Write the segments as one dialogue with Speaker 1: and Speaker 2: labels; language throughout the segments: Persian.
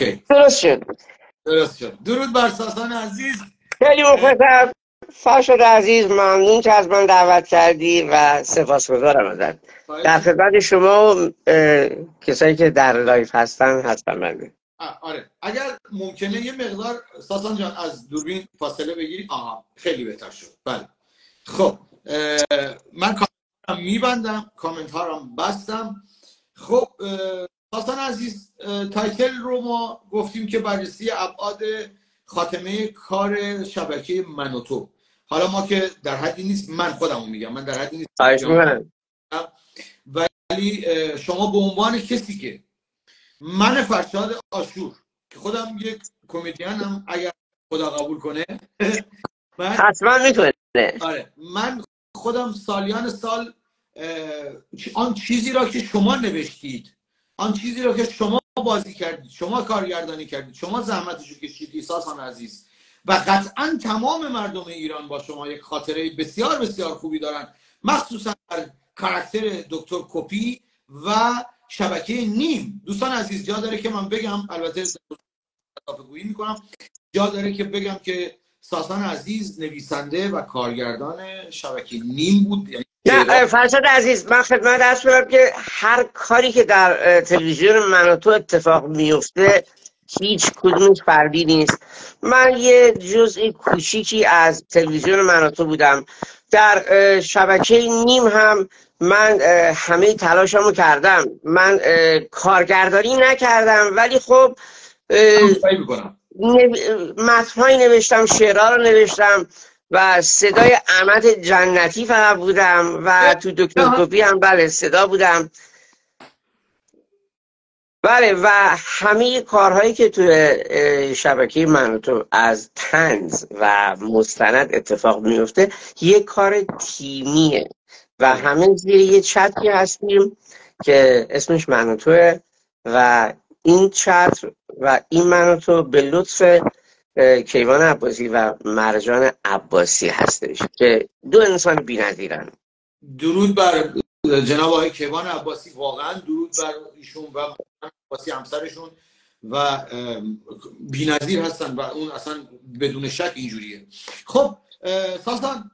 Speaker 1: OK.
Speaker 2: درست شد.
Speaker 1: درست شد. درود بر ساسان عزیز.
Speaker 2: خیلی مخلصم. فرشاد عزیز. ممنون که از من دعوت کردی و سپاسگزارم ازت. در خدمت شما و کسایی که در live هستن هستم
Speaker 1: آه، آره. اگر ممکنه یه مقدار ساسان جان از دوربین فاصله بگیری. آها خیلی بهتر شد. بله. خب من کامنت میبندم کامنت ها رو بستم. خب ساسان عزیز تایتل رو ما گفتیم که بررسی ابعاد خاتمه کار شبکه من و تو. حالا ما که در حدی نیست من خودمو میگم. من در حدی نیست. ولی شما به عنوان کسی که من فرشاد آشور که خودم یک کمدینم اگر خدا قبول کنه من
Speaker 2: حتما می‌کنه
Speaker 1: آره من خودم سالیان سال آن چیزی را که شما نوشتید آن چیزی را که شما بازی کردید شما کارگردانی کردید شما زحمتشو کشیدید ساسان عزیز. و قطعا تمام مردم ایران با شما یک خاطره بسیار بسیار خوبی دارن مخصوصا در کاراکتر دکتر کپی و شبکه نیم. دوستان عزیز جا داره که من بگم البته گویی می‌کنم جا داره که بگم که ساسان عزیز نویسنده و کارگردان شبکه نیم بود یعنی
Speaker 2: نه فرشاد عزیز من خدمت ارز کنم که هر کاری که در تلویزیون من و تو اتفاق میفته هیچ کدومش فردی نیست. من یه جزء کوچیکی از تلویزیون من و تو بودم. در شبکه نیم هم من همه تلاشمو کردم. من کارگردانی نکردم ولی خب متنهایی نوشتم شعرها رو نوشتم. و صدای احمد جنتی فقط بودم و تو دکتر کپی هم بله صدا بودم. بله و همه کارهایی که تو شبکه من تو از تنز و مستند اتفاق میفته یه کار تیمیه و همه زیر یه چتری هستیم که اسمش من و این چتر و این من و تو به لطف کیوان عباسی و مرجان عباسی هستش که دو انسان بی‌نظیرن.
Speaker 1: درود بر جناب آقای کیوان عباسی واقعا درود بر ایشون و عباسی همسرشون و بی‌نظیر هستن و اون اصلا بدون شک اینجوریه. خب اه، ساسان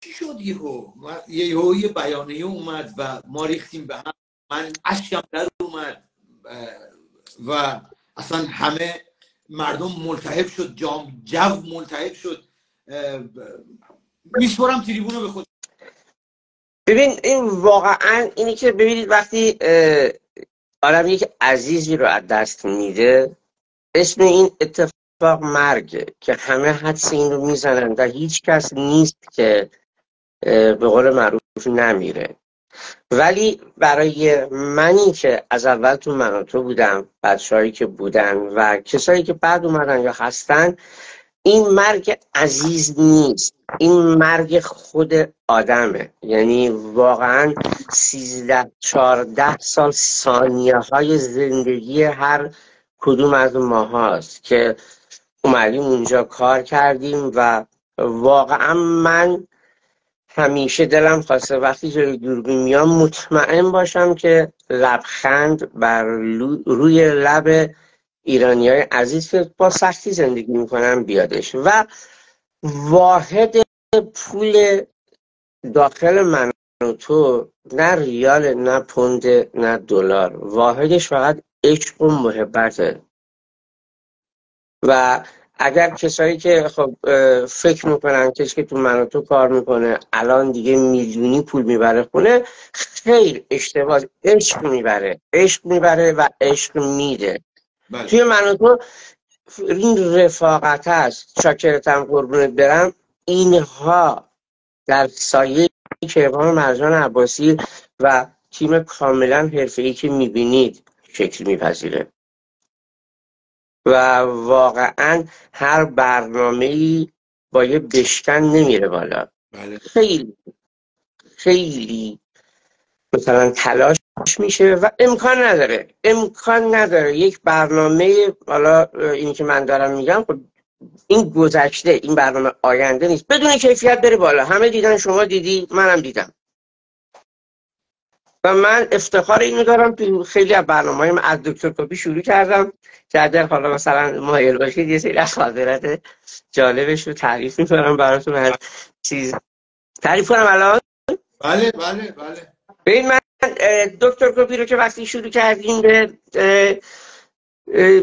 Speaker 1: چی شد یهو؟ یهو یه بیانیه اومد و ما ریختیم به هم. من اشکم در اومد و اصلا همه مردم ملتهب شد جام جو ملتهب شد. میسپرم تریبون به خود.
Speaker 2: ببین این واقعا اینی که ببینید وقتی آدم یک عزیزی رو از دست میده اسم این اتفاق مرگه که همه حدس این رو می‌زنن و هیچ کس نیست که به قول معروف نمیره. ولی برای منی که از اول تو من تو بودم بچههایی که بودن و کسایی که بعد اومدن یا هستن این مرگ عزیز نیست. این مرگ خود آدمه. یعنی واقعا سیزده چهارده سال ثانیه های زندگی هر کدوم از ما هاست که اومدیم اونجا کار کردیم و واقعا من همیشه دلم خواسته وقتی جلوی دوربین میام مطمئن باشم که لبخند بر روی لب ایرانی های عزیز که با سختی زندگی می‌کنن بیادش و واحد پول داخل من و تو نه ریال نه پوند نه دلار واحدش فقط عشق و محبته و اگر کسایی که خب فکر می‌کنن کسی که تو من تو کار می‌کنه الان دیگه میلیونی پول می‌بره خونه خیر اشتباه عشق می‌بره عشق می‌بره و عشق میده.
Speaker 1: بله.
Speaker 2: توی من تو این رفاقت هست چاکرتم قربونت برم اینها در سایه کیوان مرجان عباسی و تیم کاملا حرفه‌ای که می‌بینید شکل میپذیره. و واقعا هر برنامه با یه بشکن نمیره بالا.
Speaker 1: بله.
Speaker 2: خیلی خیلی مثلا تلاش میشه و امکان نداره. امکان نداره. یک برنامه حالا این که من دارم میگم خب این گذشته این برنامه آینده نیست. بدون کیفیت بره بالا. همه دیدن شما دیدی منم دیدم. و من افتخار اینو دارم تو خیلی از برنامه از دکتر کپی شروع کردم که اگر حالا مثلا مایل باشید یه سری از خاطرات جالبش رو تعریف می‌کنم براتون هر چیز. تعریف کنم الان؟
Speaker 1: بله بله بله.
Speaker 2: ببین من دکتر کپی رو که وقتی شروع کردیم به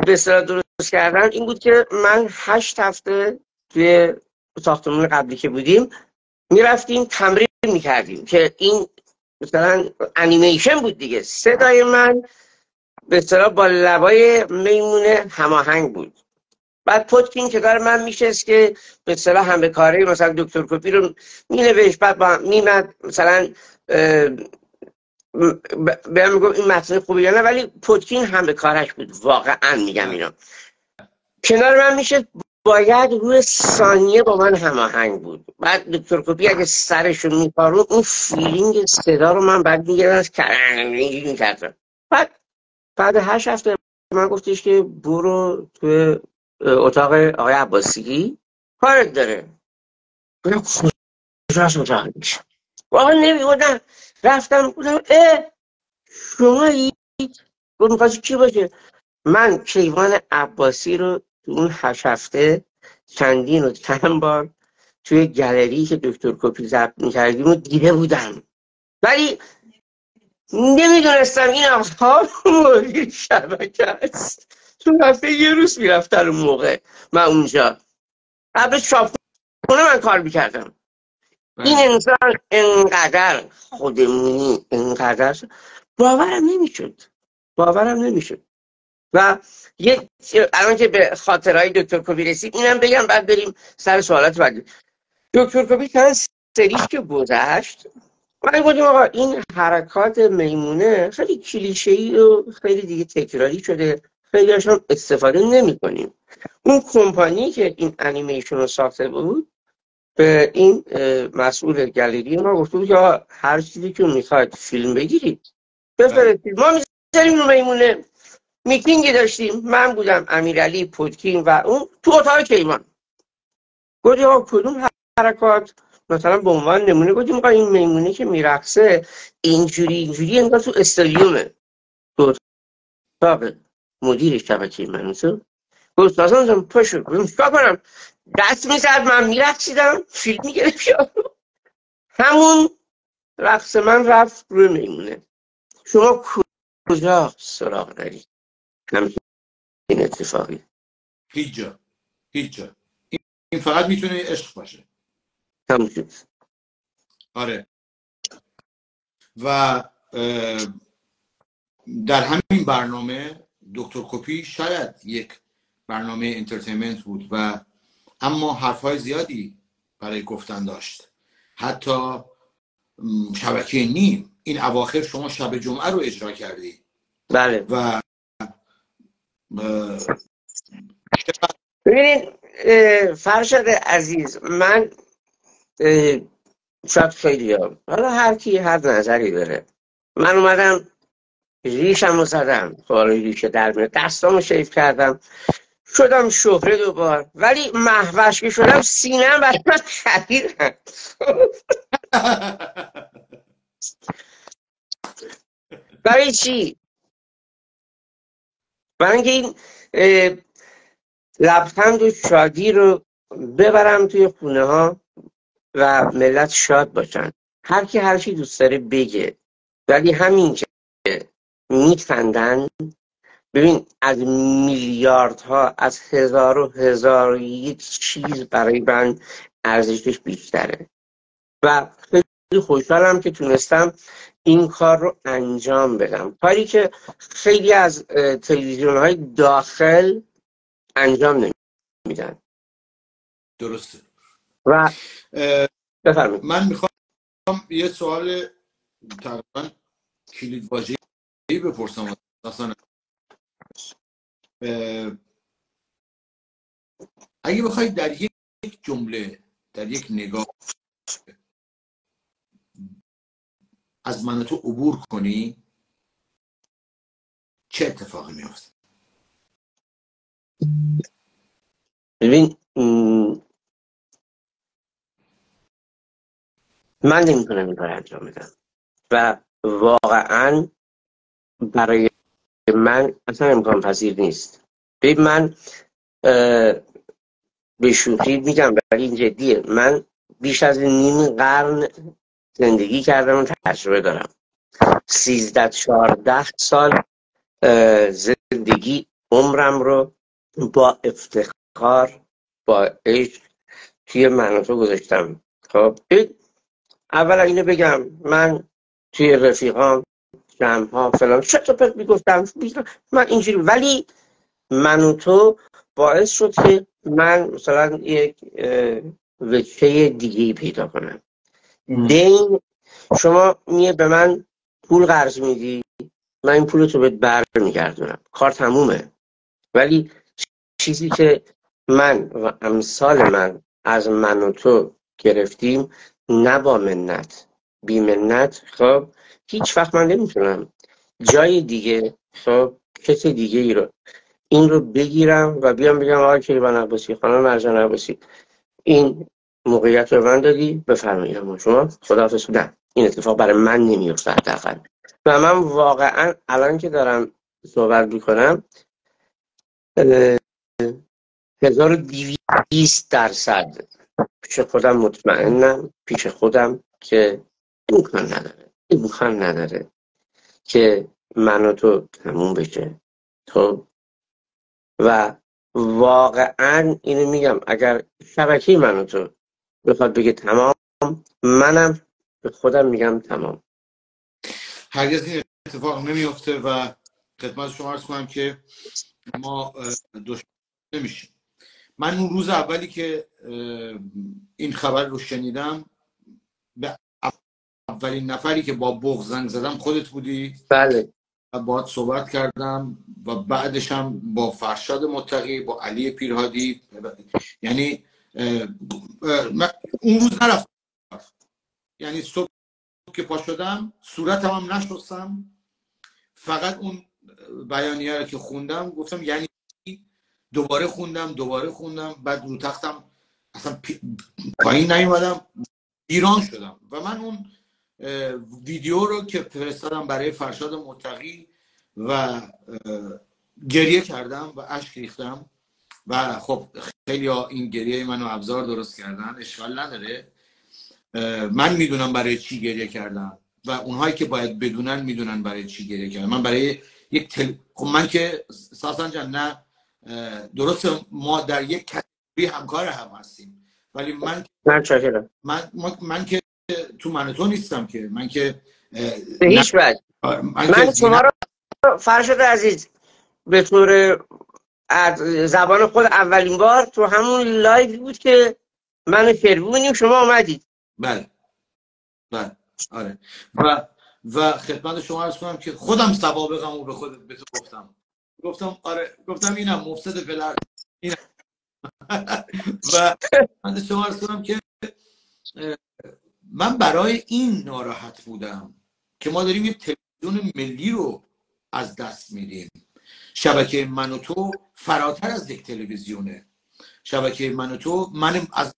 Speaker 2: به درست کردن این بود که من هشت هفته توی ساختمون قبلی که بودیم می‌رفتیم تمرین می‌کردیم که این مثلا انیمیشن بود دیگه. صدای من به اصطلاح با لبای میمونه هماهنگ بود. بعد پتکین که داره من میشست که به اصطلاح هم به کاره مثلا دکتر کپی رو مینوشت بعد با میمد مثلا به میگم این متن خوبی یا نه ولی پتکین هم به کارش بود. واقعا میگم اینا کنار من میشه باید روی ثانیه با من هماهنگ بود. بعد دکتر کپی اگه سرشو میپارون اون فیلینگ صدا رو من بعد میگردم از می‌کردم. بعد بعد هشت هفته من گفتش که برو تو اتاق آقای عباسیگی. کارت داره. کجاست اتاق واقعا نمیبودم رفتم بودم اه شما گفت کی باشه؟ من کیوان عباسی رو تو اون هشت هفته چندین و چند بار توی گلری که دکتر کپی ضبط می‌کردیم و دیده بودم. ولی نمی‌دونستم این آقا مدیر شبکه است. تو هفته یه روز می‌رفتن اون موقع. من اونجا. قبل شاپ من کار می‌کردم. این بله. انسان انقدر خودمونی انقدر باورم نمی‌شد. باورم نمی‌شد. و یه الان که به خاطرهای دکتر کوبی رسید اینم بگم بعد بریم سر سوالات بعد دکتر کوبی چند سریش که گذشت؟ من گفتیم آقا این حرکات میمونه خیلی کلیشه ای و خیلی دیگه تکراری شده. خیلی هم استفاده نمی کنیم اون کمپانی که این انیمیشن رو ساخته بود به این مسئول گالری ما گفته که هر چیزی که می‌خواید فیلم بگیرید بفرستید. ما می‌ذاریم رو میمونه. میتینگی داشتیم. من بودم امیرعلی پودکین و اون تو اتاق کیوان گفتیم کدوم حرکات؟ مثلا به عنوان نمونه گفتیم این میمونه که میرقصه. اینجوری اینجوری انگار تو استادیومه. تو اتاق مدیر شبکه منصور گفت سازان پشو کنم؟ دست می‌زد من میرقصیدم. فیلم می‌گرفت همون رقص من رفت روی میمونه. شما کجا سراغ دارید این اتفاقی.
Speaker 1: هیچ جا. هیچ جا. این فقط می‌تونه عشق باشه.
Speaker 2: همون
Speaker 1: آره. و در همین برنامه دکتر کپی شاید یک برنامه entertainment بود و اما حرفهای زیادی برای گفتن داشت. حتی شبکه نیم. این اواخر شما شب جمعه رو اجرا کردی.
Speaker 2: بله.
Speaker 1: و
Speaker 2: ببینید فرشاد عزیز من شاید خیلی حالا هر کی هر نظری داره من اومدم ریشم رو زدم خواهی ریشه در میاد دستامو شیف کردم. شدم شهره دوبار ولی محوش که شدم سینم برای من خریدن برای چی؟ برای اینکه این لبخند و شادی رو ببرم توی خونه ها و ملت شاد باشن. هر کی هر چی دوست داره بگه. ولی همین که میخندن ببین از میلیاردها از هزار و هزار یک چیز برای من ارزشش بیشتره. و خوشحالم که تونستم این کار رو انجام بدم. کاری که خیلی از تلویزیون های داخل انجام نمیدن.
Speaker 1: درسته.
Speaker 2: و بفرمایید.
Speaker 1: من می‌خوام یه سوال تقریبا کلید واژه‌ای بپرسم. اصلا اگه بخواید در یک جمله در یک نگاه از من تو عبور کنی چه اتفاقی میفته
Speaker 2: ببین من نمی‌تونم این کار انجام بدم. و واقعا برای من اصلا امکان پذیر نیست. ببین من به شوخی میگم ولی این جدیه. من بیش از نیم قرن زندگی کردم و تجربه دارم. سیزده چهارده سال زندگی عمرم رو با افتخار با عشق توی مناطق گذاشتم. خب اولا اینو بگم من توی رفیقام جمع ها فلان چطور پرت می‌گفتم؟ من اینجوری ولی من تو باعث شد که من مثلا یک وچه دیگه پیدا کنم. دین شما میه به من پول قرض میدی من این پول تو بهت بر میگردونم کار تمومه. ولی چیزی که من و امثال من از من و تو گرفتیم نه با منت. بی منت خب هیچ وقت من نمی‌تونم جای دیگه خب کسی دیگه ای رو این رو بگیرم و بیام بگم آقای کیوان عباسی خانم مرجان عباسی این موقعیت رو من دادی بفرمایید شما خداحافظ نه این اتفاق برای من نمیفته حداقل. و من واقعا الان که دارم صحبت می‌کنم هزار دیویست درصد پیش خودم مطمئنم پیش خودم که امکان نداره امکان نداره که من و تو تموم بشه. تو و واقعا اینو میگم اگر شبکه من و تو بخواد بگه تمام منم به خودم میگم تمام.
Speaker 1: هرگز این اتفاق نمیفته و خدمت شما ارز کنم که ما دشمن نمیشیم. من اون روز اولی که این خبر رو شنیدم به اولین نفری که با بغ زنگ زدم خودت بودی
Speaker 2: بله.
Speaker 1: و باید صحبت کردم و بعدش هم با فرشاد متقی با علی پیرهادی یعنی اون روز نرفتم. یعنی صبح که پا شدم صورتم هم نشستم. فقط اون بیانیه رو که خوندم گفتم یعنی دوباره خوندم دوباره خوندم. بعد رو تختم اصلا پایین نیومدم ایران شدم. و من اون ویدیو رو که فرستادم برای فرشاد متقی و گریه کردم و اشک ریختم. و خب خیلی ها این گریه منو ابزار درست کردن اشکال نداره. من می‌دونم برای چی گریه کردم و اونهایی که باید بدونن می‌دونن برای چی گریه کردم من برای یک تل... خب من که ساسان جان نه درست ما در یک کتبی همکار هم هستیم ولی من من, من, من که تو من تو نیستم که. من که
Speaker 2: به هیچ وجه. من, من شما رو فرشاد عزیز به طور زبان خود اولین بار تو همون لایو بود که من شروونیم شما آمدید
Speaker 1: بله. بله. آره. و و خدمت شما عرض کنم که خودم سوابقم به خود به تو گفتم. گفتم آره گفتم اینم مفسد فلر اینم. و من شما عرض کنم که من برای این ناراحت بودم که ما داریم یه تلویزیون ملی رو از دست میدیم. شبکه من و تو فراتر از یک تلویزیونه. شبکه من و تو من از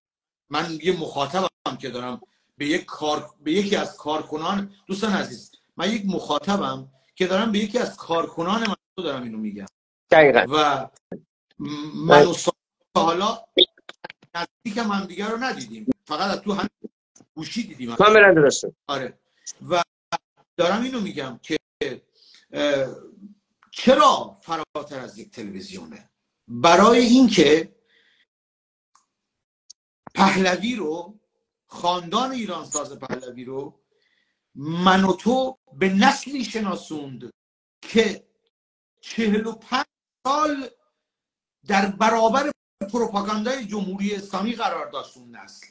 Speaker 1: من یه مخاطبم که دارم. به یک کار به یکی از کارکنان دوستان عزیز من یک مخاطبم که دارم به یکی از کارکنان من تو دارم اینو میگم.
Speaker 2: دقیقا.
Speaker 1: و من و حالا نزدیک هم دیگر رو ندیدیم. فقط تو هم گوشی دیدیم.
Speaker 2: کاملا درسته.
Speaker 1: آره. و دارم اینو میگم که چرا فراتر از یک تلویزیونه؟ برای اینکه پهلوی رو خاندان ایران ساز پهلوی رو من و تو به نسلی شناسوند که چهل و پنج سال در برابر پروپاگاندای جمهوری اسلامی قرار داشت اون نسل.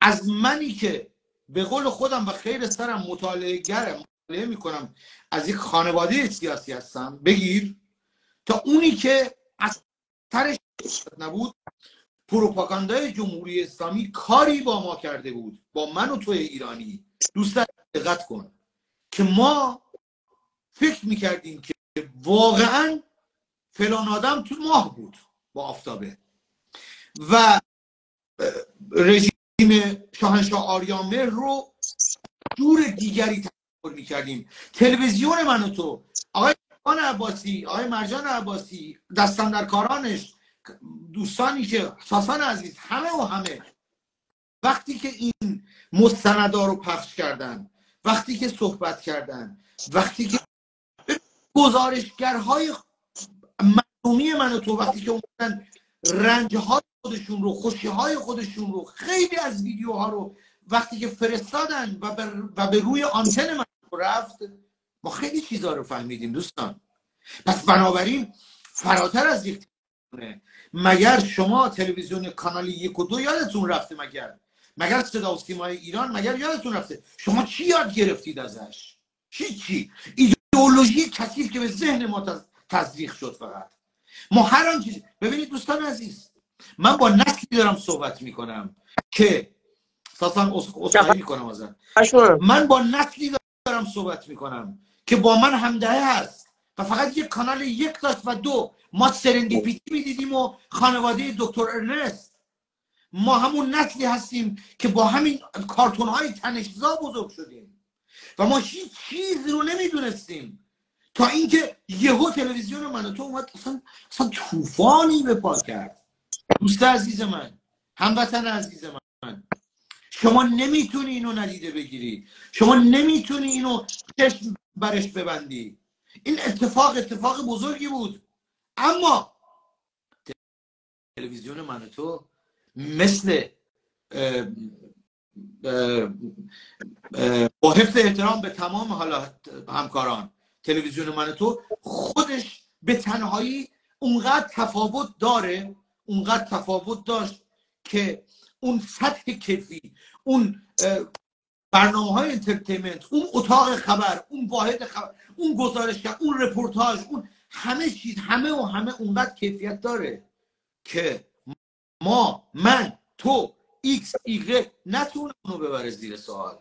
Speaker 1: از منی که به قول خودم و خیر سرم مطالعه گرم مطالعه می‌کنم. از یک خانواده سیاسی هستم. بگیر. تا اونی که از ترش نبود پروپاگاندای جمهوری اسلامی کاری با ما کرده بود. با من و تو ایرانی. دوست دقت کن. که ما فکر می‌کردیم که واقعا فلان آدم تو ماه بود با آفتابه. و رژیم شاهنشاه آریامه رو دور دیگری می‌کردیم. تلویزیون من و تو. آقای عباسی آقای مرجان عباسی دستن در کارانش دوستانی که ساسان عزیز همه و همه. وقتی که این مستندا رو پخش کردن وقتی که صحبت کردن وقتی که گزارشگرهای مردمی من و تو وقتی که اومدن رنج های خودشون رو خوشی های خودشون رو خیلی از ویدیوها رو وقتی که فرستادن و, و به روی آنتن من رفت. ما خیلی چیزها رو فهمیدیم دوستان. پس بنابراین فراتر از یک مگر شما تلویزیون کانال یک و دو یادتون رفته مگر؟ مگر صدا و سیمای ایران مگر یادتون رفته؟ شما چی یاد گرفتید ازش؟ چی چی؟ ایدئولوژی کثیف که به ذهن ما تزریق شد فقط. ما هر آن چیزی ببینید دوستان عزیز من با نسلی دارم صحبت می‌کنم که ساسان اصخایی می‌کنم ازن من با نسلی دارم صحبت می‌کنم که با من همدهه هست و فقط یک کانال یک داشت و دو. ما سرندیپیتی می‌دیدیم و خانواده دکتر ارنست. ما همون نسلی هستیم که با همین کارتون های تنشزا بزرگ شدیم. و ما هیچ چیزی رو نمی‌دونستیم. تا اینکه یهو تلویزیون من تو اومد اصلا, اصلا طوفانی به پا کرد. دوست عزیز من هموطن عزیز من. شما نمی‌تونی اینو ندیده بگیری. شما نمی‌تونی اینو چشم برش ببندی. این اتفاق اتفاق بزرگی بود. اما تلویزیون من تو مثل با حفظ احترام به تمام حالا همکاران تلویزیون من تو خودش به تنهایی اونقدر تفاوت داره اونقدر تفاوت داشت که اون سطح کیفی اون برنامه های entertainment اون اتاق خبر اون واحد خبر اون گزارشگر اون رپورتاج اون همه چیز همه و همه اونقدر کیفیت داره که ما من تو ایکس ایگرگ نتونه اونو ببره زیر سوال.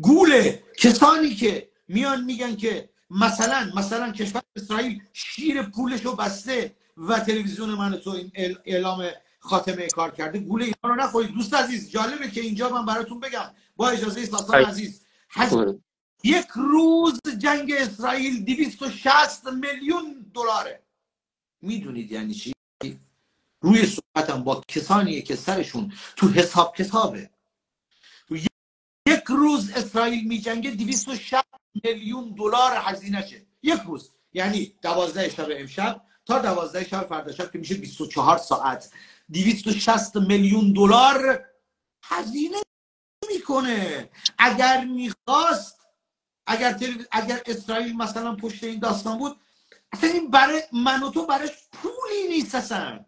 Speaker 1: گوله کسانی که میان میگن که مثلا مثلا کشور اسرائیل شیر پولش رو بسته و تلویزیون من تو این اعلام خاتمه کار کرده. گوله اینا رو نخورید. دوست عزیز جالبه که اینجا من براتون بگم. با اجازه ساسان عزیز یک روز جنگ اسرائیل 260 میلیون دلاره. می‌دونید یعنی چی؟ روی صحبتم با کسانیه که سرشون تو حساب کتابه. یک روز اسرائیل میجنگه 260 میلیون دلار هزینهشه. یک روز. یعنی دوازده شب امشب تا دوازده شب فردا شب که میشه 24 ساعت. 260 میلیون دلار هزینه می‌کنه. اگر می‌خواست اگر اگر اسرائیل مثلا پشت این داستان بود اصلا این برای من و تو برایش پولی نیست اصلا.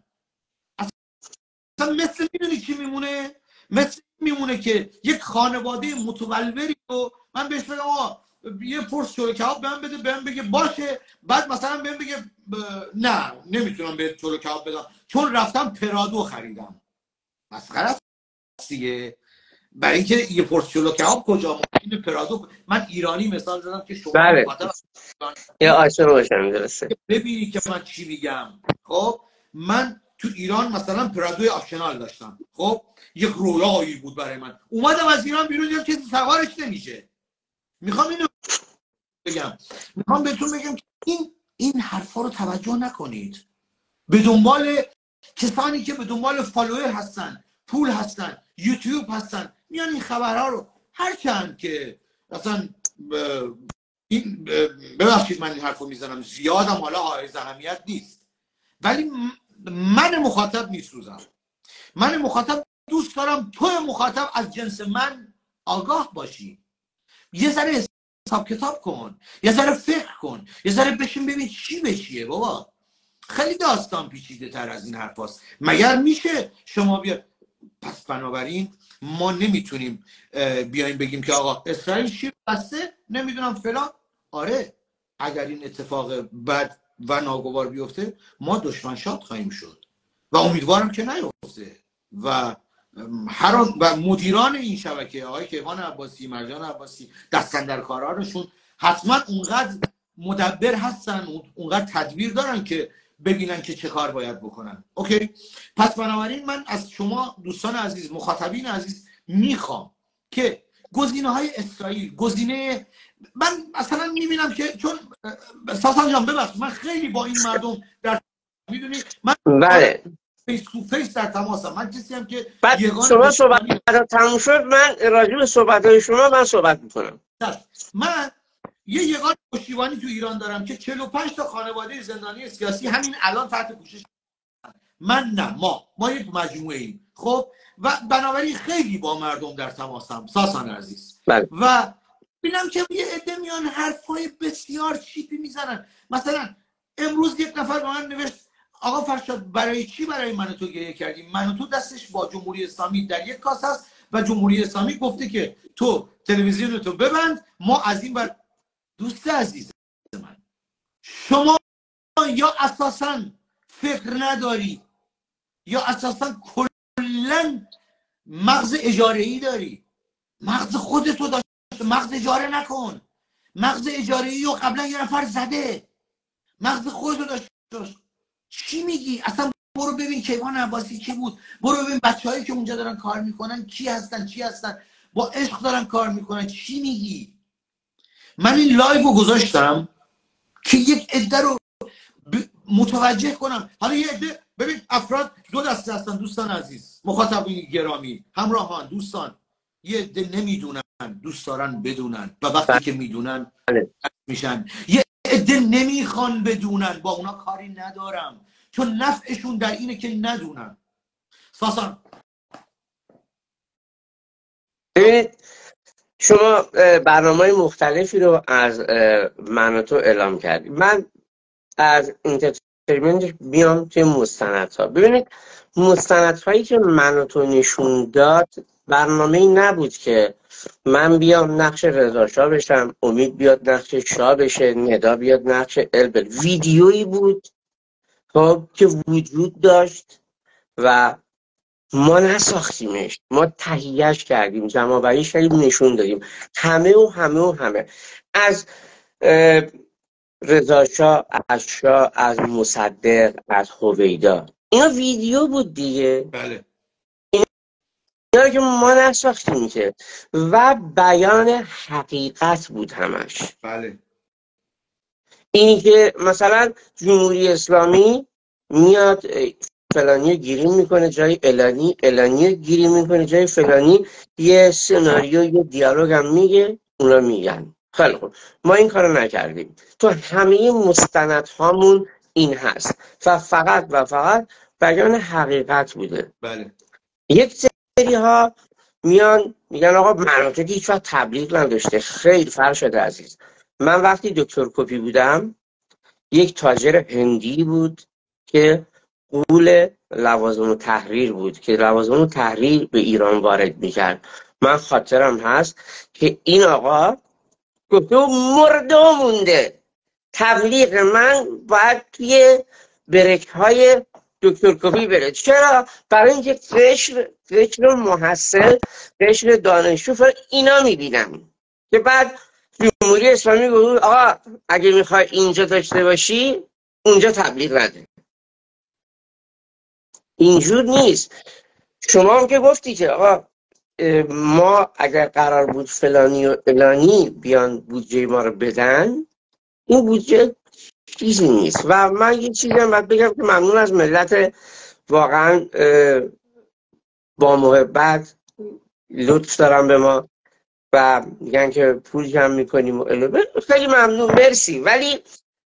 Speaker 1: اصلا مثل می‌دونی چی میمونه؟ مثل میمونه که یک خانواده متولوری رو من بهش بگم آقا یه پرس چلو کباب بهم بده بهم بگه باشه. بعد مثلا بهم بگه نه نمی‌تونم به چلو کباب بدم. چون رفتم پرادو خریدم. مسخره دیگه. برای اینکه یه پرس چلو کباب کجا این پرادو من ایرانی مثال زدم که شما
Speaker 2: بله. یه آشنا باشم درسته.
Speaker 1: ببینی که من چی میگم. خب من تو ایران مثلا پرادوی آپشنال داشتم. خب یک رویایی بود برای من. اومدم از ایران بیرون دیدم کسی سوارش نمیشه. می‌خوام اینو بگم. می‌خوام بهتون بگم که این این حرفا رو توجه نکنید. به دنبال کسانی که به دنبال فالوور هستن پول هستن یوتیوب هستن میان این خبرها رو هرچند که اصلا این ببخشید من این حرف رو می‌زنم زیادم حالا حائز اهمیت نیست. ولی من مخاطب میسوزم. من مخاطب دوست دارم تو مخاطب از جنس من آگاه باشی. یه ذره حساب کتاب کن یه ذره فکر کن یه ذره بشین ببین چی به بابا. خیلی داستان پیچیده تر از این حرف هست. مگر میشه شما بیا پس بنابراین ما نمی‌تونیم بیایم بگیم که آقا اسرائیل شیر بسته؟ نمی‌دونم فلان. آره اگر این اتفاق بد و ناگوار بیفته ما دشمن شاد خواهیم شد و امیدوارم که نیفته و هر و مدیران این شبکه آقای کیوان عباسی مرجان عباسی کارانشون حتما اونقدر مدبر هستن اونقدر تدبیر دارن که ببینن که چه کار باید بکنن. اوکی؟ پس بنابراین من از شما دوستان عزیز مخاطبین عزیز می‌خوام که گزینه های اسرائیل گزینه من مثلا می‌بینم که چون ساسان جان ببخش من خیلی با این مردم در می‌دونی؟ من
Speaker 2: بله.
Speaker 1: face to face در تماسم من کسی هم که
Speaker 2: بعد شما صحبت تموم شد. من راجع به صحبت های شما من صحبت می‌کنم.
Speaker 1: من یه یگان پشتیبانی تو ایران دارم که 45 تا خانواده زندانی سیاسی همین الان تحت پوشش من نه ما. ما یک مجموعه ایم. خب؟ و بنابراین خیلی با مردم در تماسم ساسان عزیز.
Speaker 2: بله.
Speaker 1: و ببینم که یه عده میان حرفای بسیار cheap ی می‌زنن. مثلا امروز یک نفر به من نوشت آقا فرشاد برای چی برای من تو گریه کردیم من تو دستش با جمهوری اسلامی در یک کاس هست و جمهوری اسلامی گفته که تو تلویزیون تو ببند ما از این بر دوست عزیز من. شما یا اساسا فکر نداری یا اساسا کلا مغز اجاره ای داری. مغز خودتو داشت مغز اجاره نکن. مغز اجاره ای رو قبلا یه نفر زده. مغز خودتو داشت. چی میگی؟ اصلا برو ببین کیوان عباسی کی بود. برو ببین بچههایی که اونجا دارن کار می‌کنن کی هستن چی هستن. با عشق دارن کار می‌کنن. چی میگی؟ من این live رو گذاشتم که یک عده رو ب- متوجه کنم. حالا یه عده ببین افراد دو دسته هستن دوستان عزیز. مخاطبین گرامی همراهان دوستان. یه عده نمی‌دونن دوست دارن بدونن. و وقتی که می‌دونن
Speaker 2: بله.
Speaker 1: میشن. یه عده نمی‌خوان بدونن. با اونا کاری ندارم. چون نفعشون در اینه که ندونن. ساسان.
Speaker 2: ببینید شما برنامه مختلفی رو از من و تو اعلام کردی من از انترتیمنت بیام توی مستندها. ببینید مستندهایی که من و تو نشون داد برنامه ای نبود که من بیام نقش رضا بشم امید بیاد نقش شاه بشه ندا بیاد نقش البل ویدیویی بود خب که وجود داشت و ما نساختیمش. ما تهیهش کردیم جمع کردیم نشون دادیم. همه و همه و همه. از رضا شاه از شاه از مصدق از هویدا. اینا ویدیو بود دیگه.
Speaker 1: بله.
Speaker 2: اینا که ما نساختیم که و بیان حقیقت بود همش.
Speaker 1: بله.
Speaker 2: اینی که مثلا جمهوری اسلامی میاد فلانی گیری می‌کنه جای الانی الانی گیری می‌کنه جای فلانی یه سناریو یه دیالوگ هم میگه اونا میگن. خیلی خوب. ما این کارو نکردیم. تو همه مستند هامون این هست. و فقط و فقط بیان حقیقت بوده.
Speaker 1: بله.
Speaker 2: یک سری ها میان میگن آقا مناطق هیچ وقت تبلیغ نداشته. خیلی فرق شده عزیز. من وقتی دکتر کپی بودم یک تاجر هندی بود که قول لوازم و تحریر بود که لوازم و تحریر به ایران وارد می‌کرد. من خاطرم هست که این آقا گفته بود مرده و مونده. تبلیغ من باید توی برک های دکتر کپی بره. چرا؟ برای اینکه قشر قشر محصل قشر دانشجو اینا می‌بینم. که بعد جمهوری اسلامی گفت آقا اگه می‌خوای اینجا داشته باشی اونجا تبلیغ نده اینجور نیست. شما هم که گفتی که آقا ما اگر قرار بود فلانی و الانی بیان بودجه ما رو بدن این بودجه چیزی نیست. و من یه چیزی هم باید بگم که ممنون از ملت واقعا با محبت لطف دارم به ما و میگن که پول جمع می‌کنیم خیلی ممنون. مرسی. ولی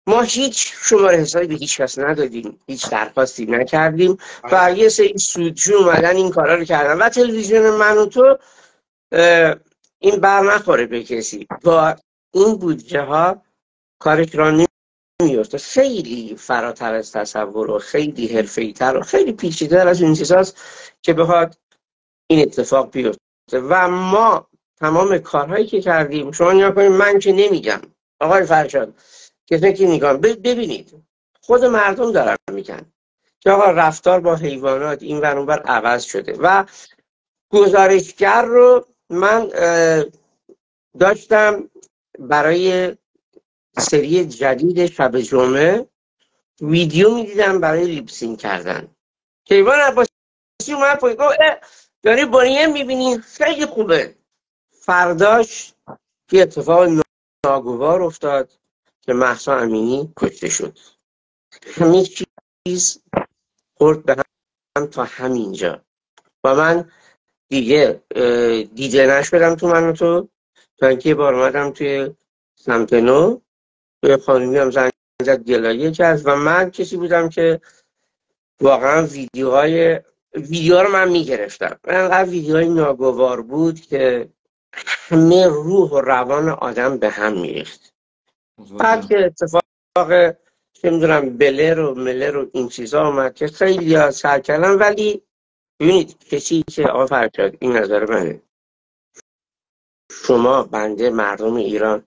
Speaker 2: ما هیچ شماره حسابی به هیچ کس ندادیم. هیچ درخواستی نکردیم. و یه سری سودجو اومدن این کارا رو کردن. و تلویزیون من و تو این بر نخوره به کسی. با این بودجه ها کارش را نمیفته خیلی فراتر از تصور و خیلی حرفه‌ای تر و خیلی پیچیده‌تر از این چیزاست که بخواد این اتفاق بیفته. و ما تمام کارهایی که کردیم شما نیا کنید من که نمیگم. آقای فرشاد که فکر می‌کنم ببینید خود مردم دارن میگن که آقا رفتار با حیوانات این ور اون ور عوض شده و گزارشگر رو من داشتم برای سری جدید شب جمعه ویدیو می‌دیدم برای لیپسین کردن. کیوان عباسی اومد پایین گفت داری بانیه می‌بینی؟ خیلی خوبه. فرداش که اتفاق ناگوار افتاد که محسا امینی کشته شد. همه چیز خورد به هم تا همینجا. و من دیگه دیده نشدم تو من تو. تا اینکه بار اومدم توی سمت نو. توی خانمی هم زنگ زد گلایه کرد و من کسی بودم که واقعا ویدیوهای ویدیو رو من می‌گرفتم. انقدر ویدیوهای ناگوار بود که همه روح و روان آدم به هم میریخت. بعد که اتفاق چه می‌دونم بلر و ملر و این چیزا آمد که خیلی ها سر کردن ولی ببینید کسی که آقا فرشاد این نظر منه. شما بنده مردم ایران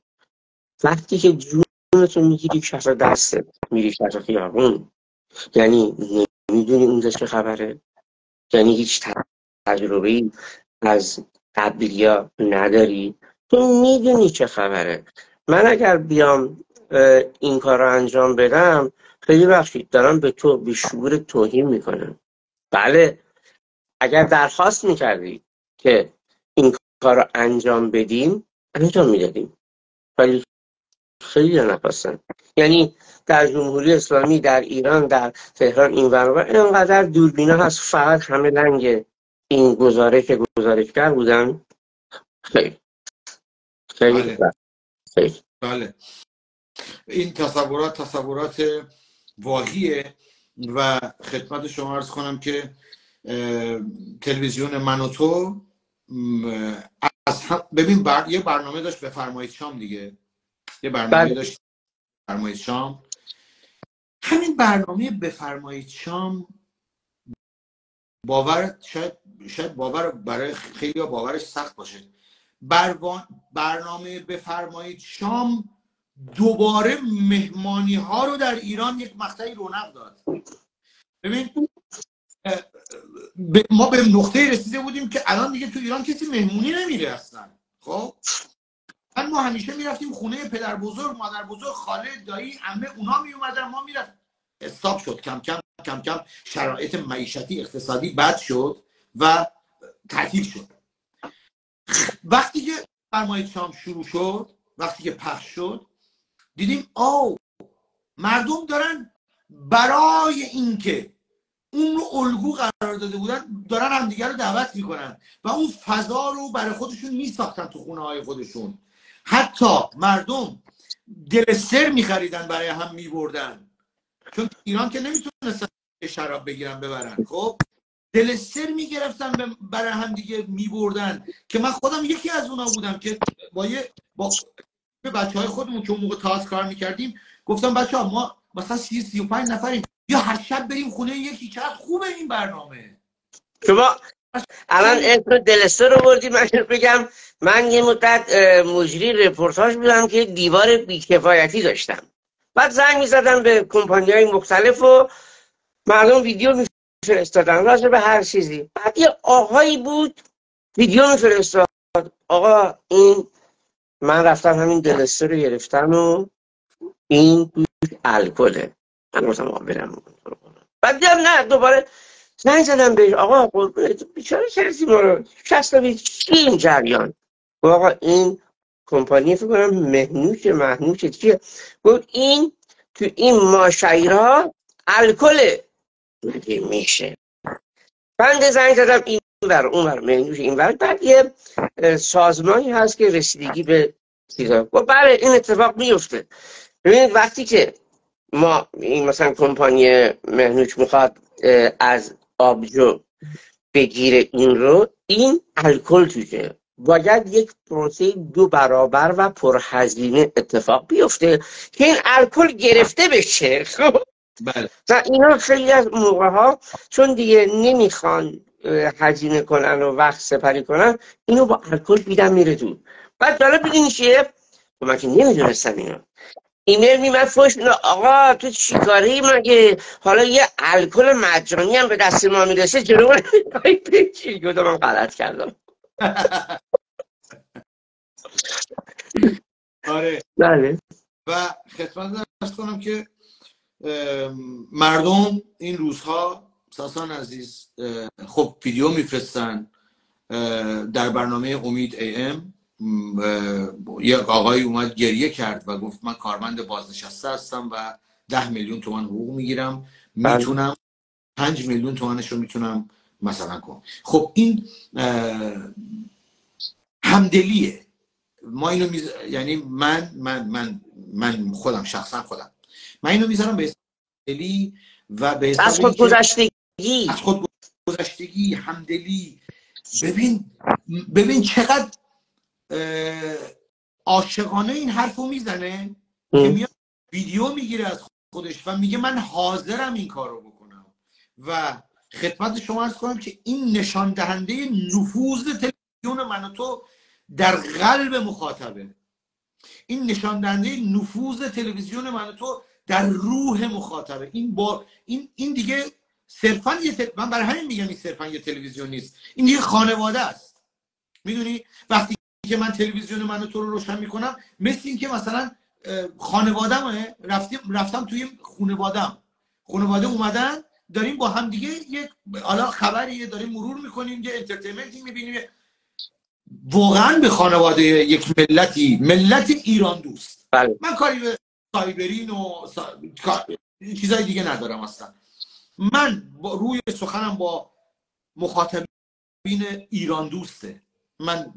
Speaker 2: وقتی که جونتو می‌گیری کف دستت میری کف خیابون. یعنی نمی‌دونی اونجا چه خبره؟ یعنی هیچ تجربه از قبلیا نداری؟ تو می‌دونی چه خبره. من اگر بیام این کار رو انجام بدم خیلی بخشید دارم به تو به شعور توهین می‌کنم. بله. اگر درخواست می‌کردی که این کار رو انجام بدیم انجام می‌دادیم. ولی خیلی نخواستن یعنی در جمهوری اسلامی در ایران در تهران این ور اینقدر دوربینا هست فقط همه لنگ این گزارش گزارشگر بودن. خیلی. خیلی
Speaker 1: بله. خیلی. بله. این تصورات تصورات واهیه و خدمت شما ارز کنم که تلویزیون من و تو از هم ببین بر... یه برنامه داشت بفرمایید شام دیگه. یه برنامه بله. داشت. بفرمایید شام. همین برنامه بفرمایید شام باور شاید شاید باور برای خیلی باورش سخت باشه. برنامه بفرمایید شام دوباره مهمانی ها رو در ایران یک مقطعی رونق داد. ببین ما به نقطه رسیده بودیم که الان دیگه تو ایران کسی مهمونی نمیره اصلا. خب؟ ما همیشه می‌رفتیم خونه پدر بزرگ مادر بزرگ خاله دایی عمه اونا می اومدن ما می‌رفت استاب شد کم کم کم کم شرایط معیشتی اقتصادی بد شد و تعطیل شد. وقتی که فرمایید شام شروع شد وقتی که پخش شد دیدیم او مردم دارن برای اینکه اون رو الگو قرار داده بودن دارن همدیگه رو دعوت می‌کنن و اون فضا رو برای خودشون میساختن تو خونه های خودشون. حتی مردم دلستر میخریدن برای هم میبردن. چون ایران که نمی‌تونستن شراب بگیرن ببرن. خب دلستر می‌گرفتن برای هم دیگه میبردن. که من خودم یکی از اونا بودم که با یه با بچه های خودمون که اون موقع تاز کار می‌کردیم گفتم بچه ها ما مثلا سی سی و پنج نفریم. یا هر شب بریم خونه یکی چقدر خوبه این برنامه.
Speaker 2: شما الان اسم دلستر رو بردی من بگم من یه مدت مجری رپورتاج بودم که دیوار بیکفایتی داشتم. بعد زنگ می‌زدم به کمپانی های مختلف و مردم ویدیو میفرستادن راجع به هر چیزی. بعد یه آقایی بود ویدیو میفرستاد. آقا این من رفتم همین دلستر رو گرفتم و این الکله. من گفتم آقا برم بعد دیدم نه دوباره زنگ زدم بهش آقا قربونت بیچاره کردی ما رو؟ شست چی این جریان. آقا این کمپانی فکر کنم مهنوش مهنوش چیه؟ گفت این تو این ماشایرها الکل میشه؟ بند زنگ زدم این بر اون بر مهنوش این بر بعد یه سازمانی هست که رسیدگی به چیزا. و بله این اتفاق میفته. ببینید وقتی که ما این مثلا کمپانی مهنوش می‌خواد از آبجو بگیره این رو این الکل توشه. باید یک پروسه دو برابر و پرهزینه اتفاق بیفته که این الکل گرفته بشه. خب
Speaker 1: بله
Speaker 2: اینا خیلی از موقع ها چون دیگه نمی‌خوان هزینه کنن و وقت سپری کنن اینو با الکل بیدن میره دور بعد داره بگین چیه؟ من که نمی‌دونستم اینو. ایمیل میمد فوش آقا تو چیکاری مگه حالا یه الکل مجانی هم به دست ما می‌رسه؟ جلو من چی من غلط کردم.
Speaker 1: آره.
Speaker 2: بله.
Speaker 1: و خدمت درست کنم که مردم این روزها ساسان عزیز خب ویدیو میفرستن در برنامه امید ای ام. یک آقای اومد گریه کرد و گفت من کارمند بازنشسته هستم و ده میلیون تومن حقوق می‌گیرم.
Speaker 2: بله.
Speaker 1: می‌تونم پنج میلیون تومنش رو می‌تونم مثلا کنم. خب این همدلیه. ما اینو میز... یعنی من من من من خودم شخصا خودم. من اینو می‌ذارم به همدلی و به حساب
Speaker 2: از خود گذشتگی.
Speaker 1: از خود گذشتگی همدلی. ببین ببین چقدر عاشقانه این حرف رو می‌زنه که. میاد ویدیو می‌گیره از خودش و میگه من حاضرم این کار رو بکنم. و خدمت شما ارز کنم که این نشان دهنده نفوذ تلویزیون من و تو در قلب مخاطبه. این نشان دهنده نفوذ تلویزیون من و تو در روح مخاطبه. این با این این دیگه صرفا یه تل... من برای همین میگم این صرفا یه تلویزیون نیست. این دیگه خانواده است. می‌دونی؟ وقتی که من تلویزیون من و تو رو روشن می‌کنم مثل این که مثلا خانوادم رفتیم رفتم توی خانوادم خانواده اومدن داریم با هم دیگه یک حالا خبریه داریم مرور می‌کنیم یه انترتینمنتی می‌بینیم. واقعا به خانواده یک ملتی ملت ایران دوست.
Speaker 2: بله.
Speaker 1: من کاری به سایبرین و سا... چیزای دیگه ندارم اصلا. من با روی سخنم با مخاطبین ایران دوسته. من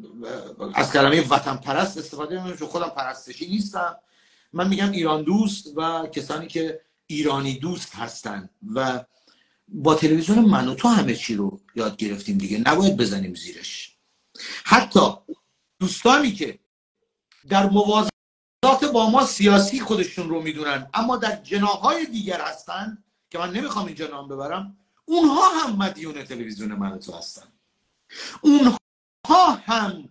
Speaker 1: از کلمه وطن پرست استفاده نمی‌کنم چون خودم پرستشی نیستم. من میگم ایران دوست و کسانی که ایرانی دوست هستن و با تلویزیون من و تو همه چی رو یاد گرفتیم دیگه. نباید بزنیم زیرش. حتی دوستانی که در موازات با ما سیاسی خودشون رو می‌دونن اما در جناهای دیگر هستن که من نمی‌خوام اینجا نام ببرم اونها هم مدیون تلویزیون من و تو هستن. اونها هم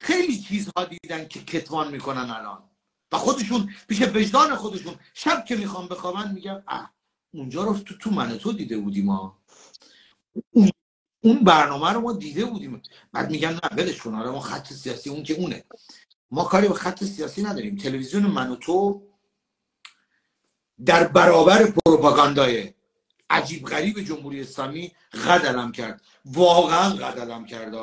Speaker 1: خیلی چیزها دیدن که کتمان می‌کنن الان. و خودشون پیش وجدان خودشون. شب که می‌خوام بخوابن میگم اه اونجا رو تو تو من تو دیده بودیم اون اون برنامه رو ما دیده بودیم. بعد میگن نه ولش کن آره ما خط سیاسی اون که اونه. ما کاری به خط سیاسی نداریم. تلویزیون من و تو در برابر پروپاگاندای عجیب غریب جمهوری اسلامی قدلم کرد واقعا قدلم کرد.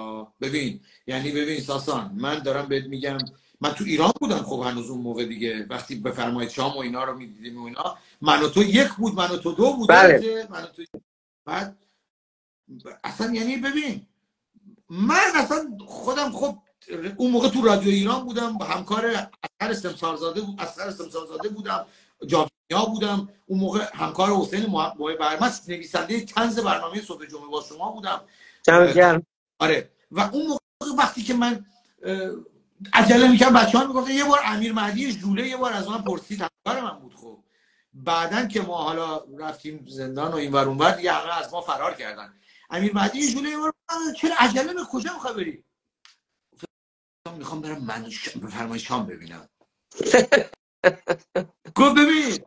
Speaker 1: ببین یعنی ببین ساسان من دارم بهت میگم من تو ایران بودم خب هنوز اون موقع دیگه وقتی بفرمایید شام و اینا رو می‌دیدیم و اینا من و تو یک بود من و تو دو بود
Speaker 2: بله.
Speaker 1: من و تو بعد اصلا یعنی ببین من اصلا خودم خب اون موقع تو رادیو ایران بودم همکار اصغر سمسارزاده بود اصغر سمسارزاده بودم جاویا بودم اون موقع همکار حسین محمد برمس نویسنده طنز برنامه صبح جمعه با شما بودم. آره. و اون موقع وقتی که من عجله می‌کردم بچه ها می‌گفتن یه بار امیر مهدی ژوله یه بار از من پرسید. همکار من بود خب. بعدا که ما حالا رفتیم زندان و این ور اون ور دیگه همه از ما فرار کردن. امیر مهدی ژوله یه بار چرا عجله به کجا می‌خوای بری؟ می‌خوام برم من ش... شام ببینم. گفت ببین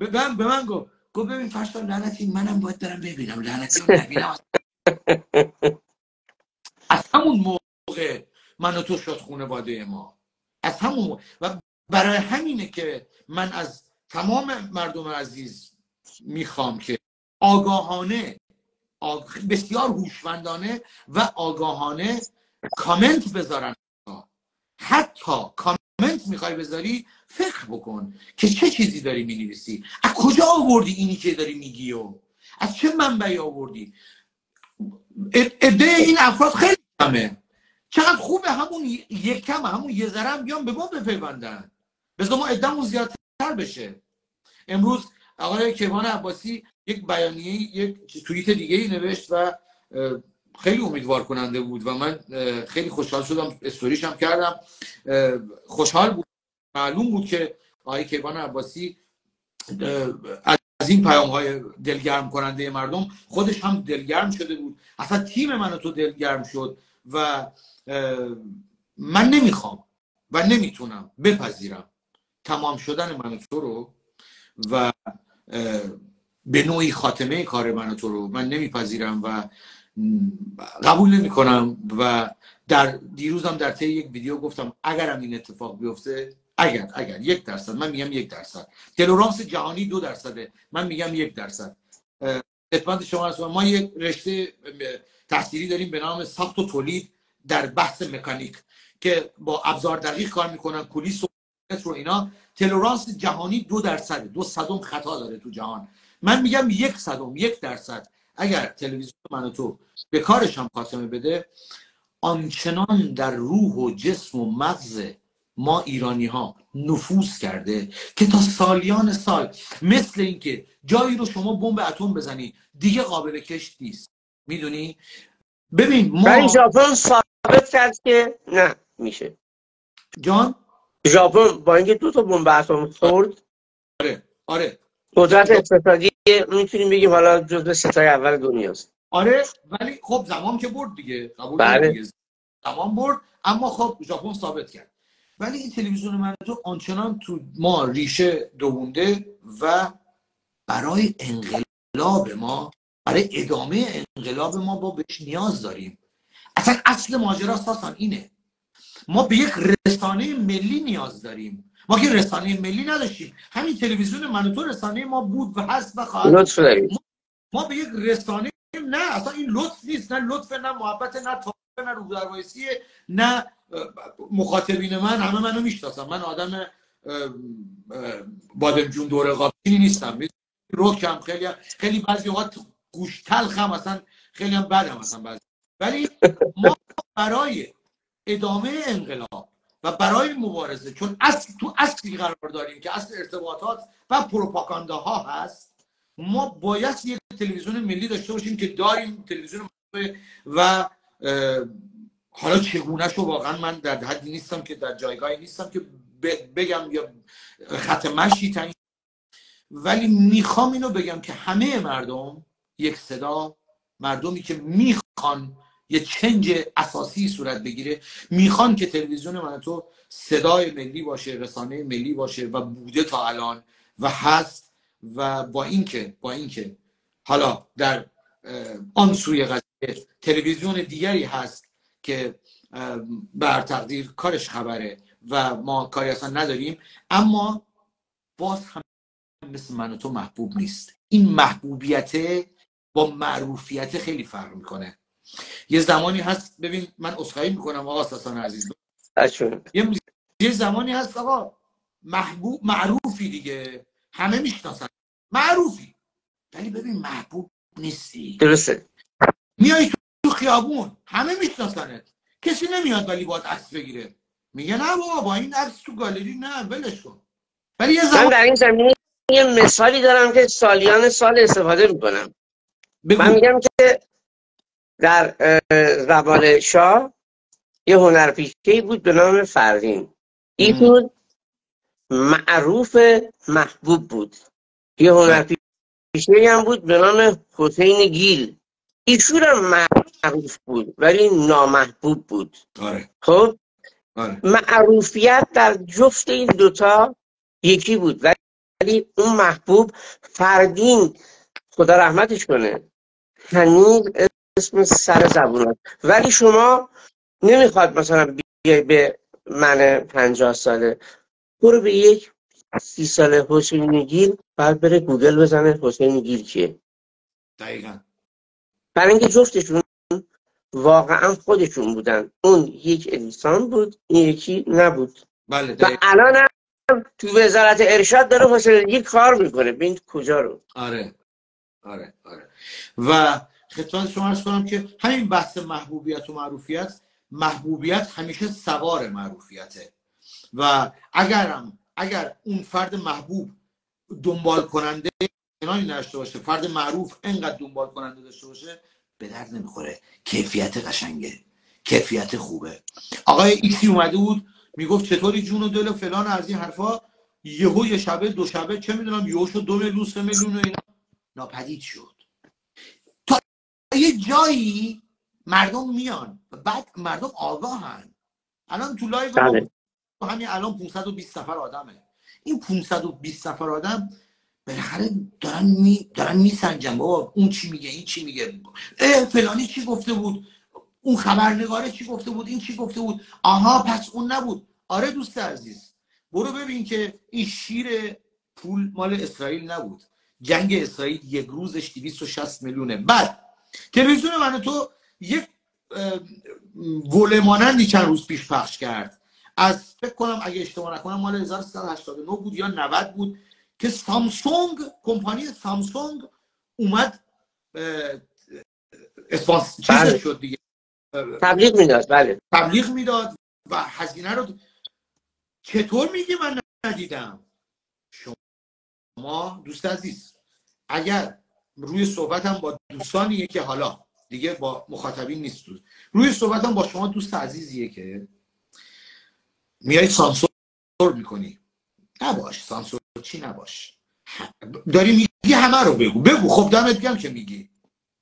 Speaker 1: به من به من گفت گفت ببین فرشتا لعنتی منم باید برم ببینم لعنتی نبینم از همون موقع من تو شد خانواده ما از همون موقع. و برای همینه که من از تمام مردم عزیز می‌خوام که آگاهانه آگ... بسیار هوشمندانه و آگاهانه کامنت بذارن حتی کامنت می‌خوای بذاری فکر بکن که چه چیزی داری می‌نویسی؟ از کجا آوردی اینی که داری میگی و؟ از چه منبعی آوردی؟ عده این افراد خیلی کمه. چقدر خوبه همون یک کم همون یه ذره هم بیان به ما بپیوندن. بذار ما عدهمون زیادتر بشه. امروز آقای کیوان عباسی یک بیانیه یک توییت دیگه ای نوشت و خیلی امیدوار کننده بود و من خیلی خوشحال شدم استوریش هم کردم خوشحال بود. معلوم بود که آقای کیوان عباسی از این پیام های دلگرم کننده مردم خودش هم دلگرم شده بود. اصلا تیم من تو دلگرم شد و من نمی‌خوام و نمی‌تونم بپذیرم تمام شدن من تو رو و به نوعی خاتمه کار من تو رو من نمیپذیرم و قبول نمی کنم و در دیروزم در طی یک ویدیو گفتم اگرم این اتفاق بیفته اگر اگر. یک درصد. من میگم یک درصد. تلورانس جهانی دو درصده. من میگم یک درصد. خدمت شما هستم ما یک رشته تحصیلی داریم به نام ساخت و تولید در بحث مکانیک که با ابزار دقیق کار می‌کنن کلیس و رو اینا. تلورانس جهانی دو درصد دو صدم خطا داره تو جهان. من میگم یک صدم یک درصد. اگر تلویزیون من تو به کارش هم بده آنچنان در روح و جسم و مغز ما ایرانی ها نفوذ کرده که تا سالیان سال مثل اینکه جایی رو شما بمب اتم بزنی دیگه قابل کش نیست. می‌دونی؟ ببین
Speaker 2: ما ژاپن ثابت کرد که نه میشه.
Speaker 1: جان؟
Speaker 2: ژاپن با اینکه دو تا بمب اتم خورد.
Speaker 1: آره آره.
Speaker 2: قدرت اقتصادی می‌تونیم بگیم حالا جزو ستای اول دنیاست.
Speaker 1: آره ولی خب زمان که برد دیگه قبول
Speaker 2: بله.
Speaker 1: دیگه. زمان برد اما خب ژاپن ثابت کرد. ولی این تلویزیون من تو آنچنان تو ما ریشه دوونده و برای انقلاب ما برای ادامه انقلاب ما با بهش نیاز داریم. اصلا اصل ماجرا اساسا اینه. ما به یک رسانه ملی نیاز داریم. ما که رسانه ملی نداشتیم. همین تلویزیون من تو رسانه ما بود و هست و خواهد
Speaker 2: ما,
Speaker 1: به یک رسانه نه اصلا این لطف نیست. نه لطف نه محبت نه نه رو نه مخاطبین من همه منو می‌شناسن. من آدم بادمجون دور قابلی نیستم. روکم خیلی خیلی بعضی اوقات گوش تلخم اصلا خیلی هم بدم اصلا بعضی. ولی ما برای ادامه انقلاب و برای مبارزه چون اصل تو اصلی قرار داریم که اصل ارتباطات و پروپاگاندا ها هست ما باید یک تلویزیون ملی داشته باشیم که داریم تلویزیون و حالا چگونه شو واقعا من در حدی نیستم که در جایگاهی نیستم که بگم یا خط مشی تعیین ولی می‌خوام اینو بگم که همه مردم یک صدا مردمی که می‌خوان یه چنج اساسی صورت بگیره می‌خوان که تلویزیون من تو صدای ملی باشه رسانه ملی باشه و بوده تا الان و هست و با اینکه با اینکه حالا در آن سوی قضیه تلویزیون دیگری هست که بر تقدیر کارش خبره و ما کاری اصلا نداریم اما باز هم مثل من و تو محبوب نیست. این محبوبیت با معروفیت خیلی فرق می‌کنه. یه زمانی هست ببین من اصخایی می‌کنم آقا ساسان عزیز. یه یه زمانی هست آقا محبوب معروفی دیگه. همه می‌شناسن. معروفی. ولی ببین محبوب نیستی.
Speaker 2: درسته.
Speaker 1: میای تو خیابون همه میشناسنت. کسی نمیاد ولی باید عکس بگیره. میگه نه بابا با این عکس تو گالری نه ولش کن. ولی یه
Speaker 2: زمان... من در این زمینه یه مثالی دارم که سالیان سال استفاده می‌کنم. بگو. من میگم که در زبان شاه یه هنرپیشه بود به نام فردین ایشون معروف محبوب بود. یه هنرپیشه هم بود به نام حسین گیل. ایشون هم معروف بود ولی نامحبوب بود.
Speaker 1: آره.
Speaker 2: خب؟ آره. معروفیت در جفت این دوتا یکی بود ولی اون محبوب فردین خدا رحمتش کنه هنوز اسم سر زبون ولی شما نمی‌خواد مثلا بیای به من پنجاه ساله برو به یک سی ساله حسین گیل بعد بره گوگل بزنه حسین گیل کیه.
Speaker 1: دقیقا.
Speaker 2: برای اینکه جفتشون واقعا خودشون بودن. اون یک انسان بود این یکی نبود.
Speaker 1: بله
Speaker 2: و الان هم تو وزارت ارشاد داره حسین کار می‌کنه. ببین کجا رو.
Speaker 1: آره آره آره. و خدمت شما ارز کنم که همین بحث محبوبیت و معروفیت محبوبیت همیشه سوار معروفیته. و اگرم اگر اون فرد محبوب دنبال کننده کنانی نشته باشه. فرد معروف انقدر دنبال کننده داشته باشه به درد نمی‌خوره. کیفیت قشنگه. کیفیت خوبه. آقای ایکسی اومده بود می‌گفت چطوری جون و دل و فلان از این حرفا؟ یهو یه شبه دو شبه چه می‌دونم یهو شد دو میلیون سه میلیون اینا. ناپدید شد. تا یه جایی مردم میان. و بعد مردم آگاهن. الان تو live بله. همین الان 520 نفر آدمه. این 520 نفر آدم بالاخره دارن می دارن میسنجن. بابا اون چی میگه این چی میگه؟ اه فلانی چی گفته بود؟ اون خبرنگاره چی گفته بود؟ این چی گفته بود؟ آها پس اون نبود. آره دوست عزیز. برو ببین که این شیر پول مال اسرائیل نبود. جنگ اسرائیل یک روزش 260 میلیونه. بعد تلویزیون من تو یک گل مانندی چند روز پیش پخش کرد. از فکر کنم اگه اشتباه نکنم مال 1389 بود یا 90 بود. که سامسونگ کمپانی سامسونگ اومد اسپانس
Speaker 2: بله.
Speaker 1: شد دیگه
Speaker 2: تبلیغ می‌داد بله
Speaker 1: تبلیغ می‌داد و هزینه رو چطور میگی من ندیدم شما دوست عزیز اگر روی صحبتم با دوستانیه که حالا دیگه با مخاطبین نیست دوست. روی صحبتم با شما دوست عزیزیه که میای سانسور می‌کنی نباش سانسور چی نباش داری میگی همه رو بگو. بگو خب دمت گرم که میگی.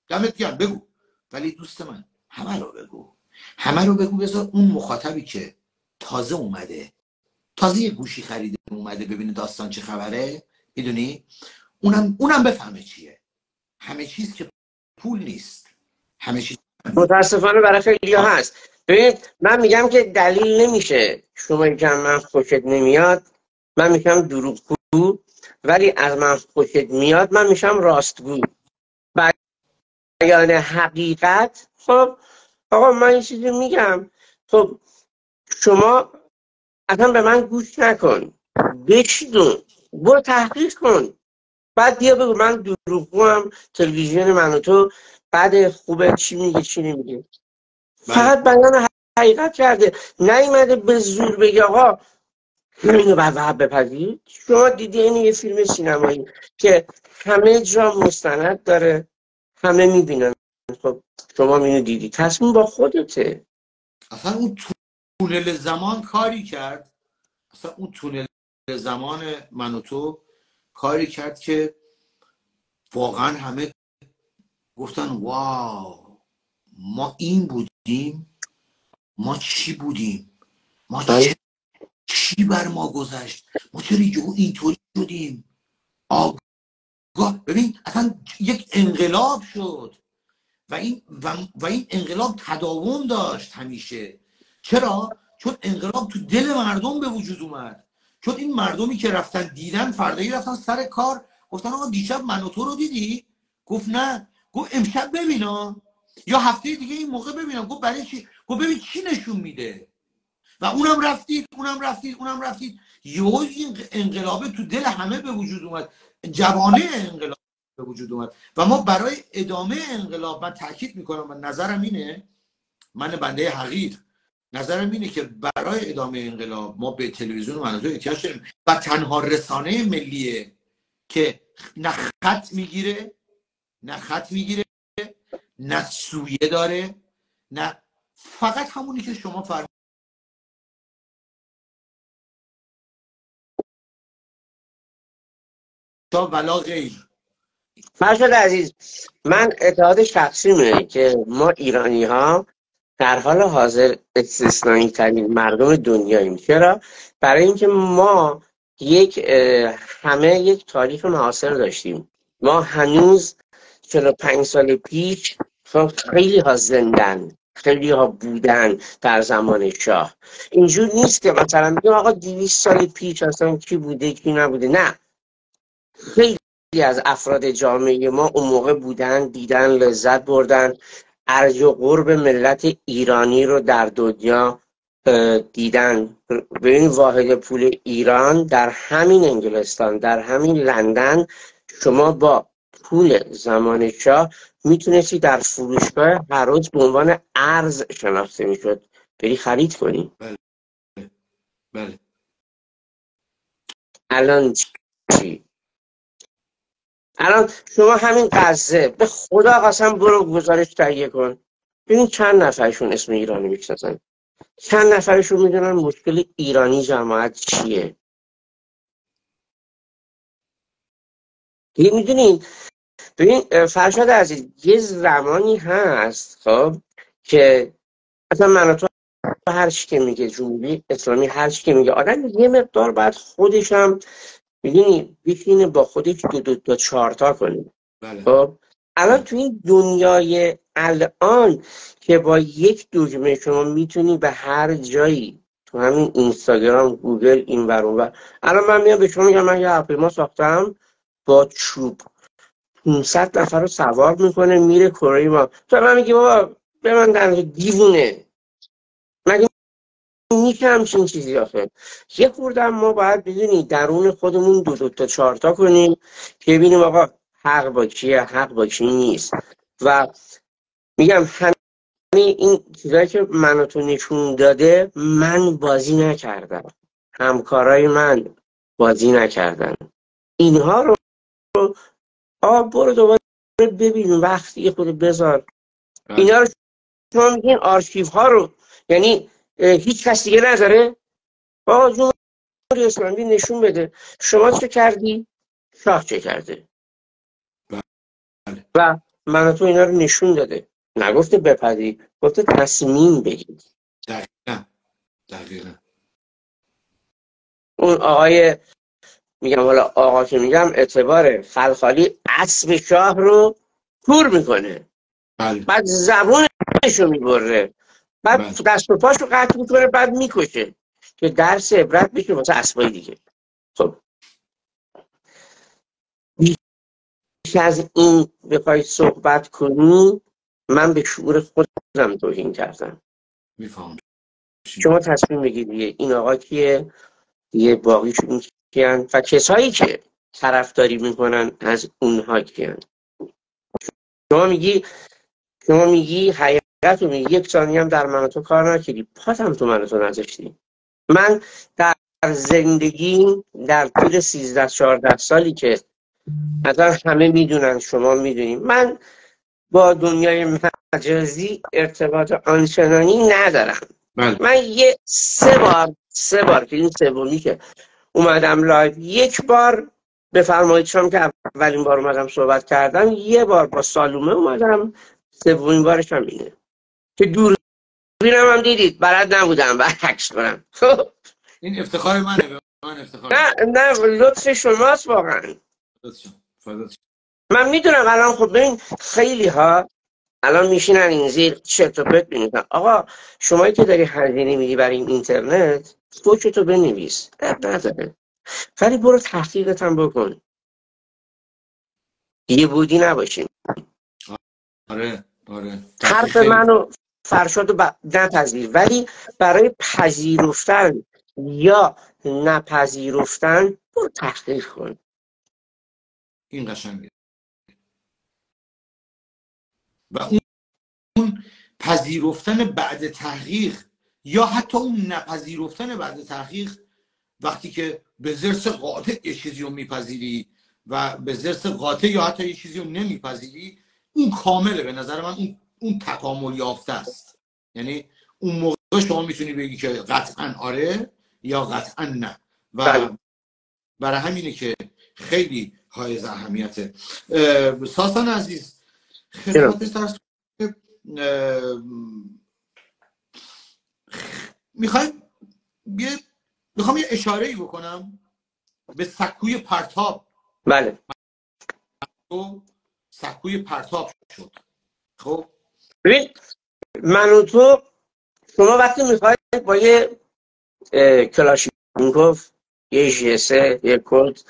Speaker 1: دمت گرم بگو. ولی دوست من همه رو بگو. همه رو بگو بذار اون مخاطبی که تازه اومده تازه یه گوشی خریده اومده ببینه داستان چه خبره. می‌دونی؟ اونم اونم بفهمه چیه. همه چیز که پول نیست. همه چیز
Speaker 2: متاسفانه برای خیلی هست. ببینید من میگم که دلیل نمیشه شما که من خوشت نمیاد. من میشم دروغگو ولی از من خوشت میاد من میشم راستگو. بیان حقیقت خب آقا من این چیزی میگم. خب شما اصلا به من گوش نکن. بشنو برو تحقیق کن. بعد بیا بگو من دروغگو هم تلویزیون من و تو. بعد خوبه چی میگه چی نمیگه فقط بیان حقیقت کرده. نیومده به زور بگه آقا اینو بعد بپذیرید شما دیدی این یه فیلم سینمایی که همه جا مستند داره همه می‌بینن. خب شما اینو دیدی. تصمیم با خودته.
Speaker 1: اصلا اون تونل زمان کاری کرد. اصلا اون تونل زمان من و تو کاری کرد که واقعا همه گفتن واو ما این بودیم ما چی بودیم ما چه چی بر ما گذشت؟ ما چرا اینطوری شدیم؟ آگاه ببین اصلا یک انقلاب شد. و این و, و این انقلاب تداوم داشت همیشه. چرا؟ چون انقلاب تو دل مردم به وجود اومد. چون این مردمی که رفتن دیدن فردایی رفتن سر کار گفتن آقا دیشب من و تو رو دیدی؟ گفت نه. گفت امشب ببینا یا هفته دیگه این موقع ببینم. گفت برای چی؟ گفت ببین چی نشون میده؟ و اونم رفتید اونم رفتید اونم رفتید. یهو این انقلابه تو دل همه به وجود اومد. جوانه انقلاب به وجود اومد. و ما برای ادامه انقلاب من تاکید می‌کنم و نظرم اینه من بنده حقیر. نظرم اینه که برای ادامه انقلاب ما به تلویزیون و مناطق احتیاج داریم و تنها رسانه ملیه که نه خط می‌گیره نه خط می‌گیره نه سویه داره نه فقط همونی که شما فرمودید. ولا غیر.
Speaker 2: فرشاد عزیز من اتحاد شخصی میره که ما ایرانی ها در حال حاضر استثنایی ترین مردم دنیاییم. چرا؟ برای اینکه ما یک همه یک تاریخ معاصر داشتیم. ما هنوز 45 سال پیش خب خیلی ها زندن خیلی ها بودن در زمان شاه. اینجور نیست که مثلا میگم آقا 200 سال پیش اصلا کی بوده کی نبوده. نه. خیلی از افراد جامعه ما اون موقع بودن دیدن لذت بردن. ارج و قرب ملت ایرانی رو در دنیا دیدن. به این واحد پول ایران در همین انگلستان در همین لندن شما با پول زمان شاه می‌تونستی در فروشگاه هر روز به عنوان ارز شناخته می‌شد. بری خرید کنی.
Speaker 1: بله. بله.
Speaker 2: الان چی؟ الان شما همین قضه به خدا قسم برو گزارش تهیه کن. ببین چند نفرشون اسم ایرانی می‌شناسن چند نفرشون می‌دونن مشکل ایرانی جماعت چیه؟ دیگه می‌دونین ببین فرشاد عزیز یه زمانی هست خب که اصلا من تو هر چی که میگه جمهوری اسلامی هر چی که میگه آدم یه مقدار باید خودشم می‌دونی بشینه با خودش دو دو تا چارتا کنه
Speaker 1: بله.
Speaker 2: خب الان تو این دنیای الان که با یک دکمه شما می‌تونی به هر جایی تو همین اینستاگرام گوگل این ور اون الان من میام به شما میگم من یه هواپیما ساختم با چوب. 500 نفر رو سوار می‌کنه میره کره ما. تو من میگی بابا به من در دیوونه. میشه همچین چیزی آخه. یه خورده ما باید بدونی درون خودمون دو دو تا چهارتا کنیم که ببینیم آقا حق با کیه حق با کی نیست. و میگم همه این چیزایی که منو تو نشون داده من بازی نکردم. همکارای من بازی نکردن. اینها رو آ برو دوباره ببین وقتی خود بذار.
Speaker 1: بله.
Speaker 2: اینا رو شما میگین آرشیف ها رو یعنی هیچ کس دیگه نذاره؟ آقا جمهوری اسلامی نشون بده. شما چه کردی؟ شاه چه کرده؟
Speaker 1: بله.
Speaker 2: و من تو اینا رو نشون داده. نگفته بپذیر گفته تصمیم بگیر
Speaker 1: دقیقا. دقیقا.
Speaker 2: اون آقای میگم حالا آقا که میگم اعتبار خلخالی اسب شاه رو کور می‌کنه.
Speaker 1: بله.
Speaker 2: بعد زبونش رو می‌بره. بعد
Speaker 1: بله.
Speaker 2: دست و پاش رو قطع می‌کنه بعد می‌کشه که درس عبرت بشه واسه اسبای دیگه. خب. بیش از این بخوای صحبت کنی من به شعور خودم توهین کردم.
Speaker 1: میفهم
Speaker 2: شما تصمیم بگیری این آقا کیه؟ یه باقیشون کیان؟ و کسایی که طرفداری می‌کنن از اونها کیان؟ شما میگی شما میگی حقیقت میگی یک ثانیه هم در من تو کار نکردی. پاتم تو من تو نذاشتی. من در زندگی در طول 13 14 سالی که مثلا همه می‌دونن شما می‌دونیم من با دنیای مجازی ارتباط آنچنانی ندارم.
Speaker 1: بله.
Speaker 2: من یه سه بار سه بار که این سومی که اومدم لایو یک بار بفرمایید شما که اولین بار اومدم صحبت کردم یه بار با سالومه اومدم سومین بارش هم اینه. که دور بینم هم دیدید. بلد نبودم برعکس کنم. خب.
Speaker 1: این افتخار منه به من افتخار.
Speaker 2: نه نه لطف شماست واقعا. من می‌دونم الان خب ببین خیلی ها الان میشینن این زیر چرت و پرت می‌نویسن. آقا شمایی که داری هزینه میدی برای این اینترنت تو بنویس. اب نداره. ولی برو تحقیقت هم بکن. یه بودی نباشین.
Speaker 1: آره آره.
Speaker 2: حرف منو فرشاد رو. نپذیر ولی برای پذیرفتن یا نپذیرفتن برو تحقیق کن
Speaker 1: این قشنگه و اون اون پذیرفتن بعد تحقیق یا حتی اون نپذیرفتن بعد تحقیق وقتی که به زرس قاطع یه چیزی رو میپذیری و به زرس قاطع یا حتی یه چیزی رو نمیپذیری اون کامله به نظر من اون, اون تکامل یافته است. یعنی اون موقع شما می‌تونی بگی که قطعا آره یا قطعا نه. و
Speaker 2: بله.
Speaker 1: برای همینه که خیلی های اهمیته. اه، ساسان عزیز خدمت ترس می‌خوایم یه می‌خوام یه اشاره ای بکنم به سکوی پرتاب.
Speaker 2: بله.
Speaker 1: و سکوی پرتاب شد. خب؟
Speaker 2: ببین من و تو شما وقتی می‌خواید با یه کلاشینکوف یه جسه یه کلت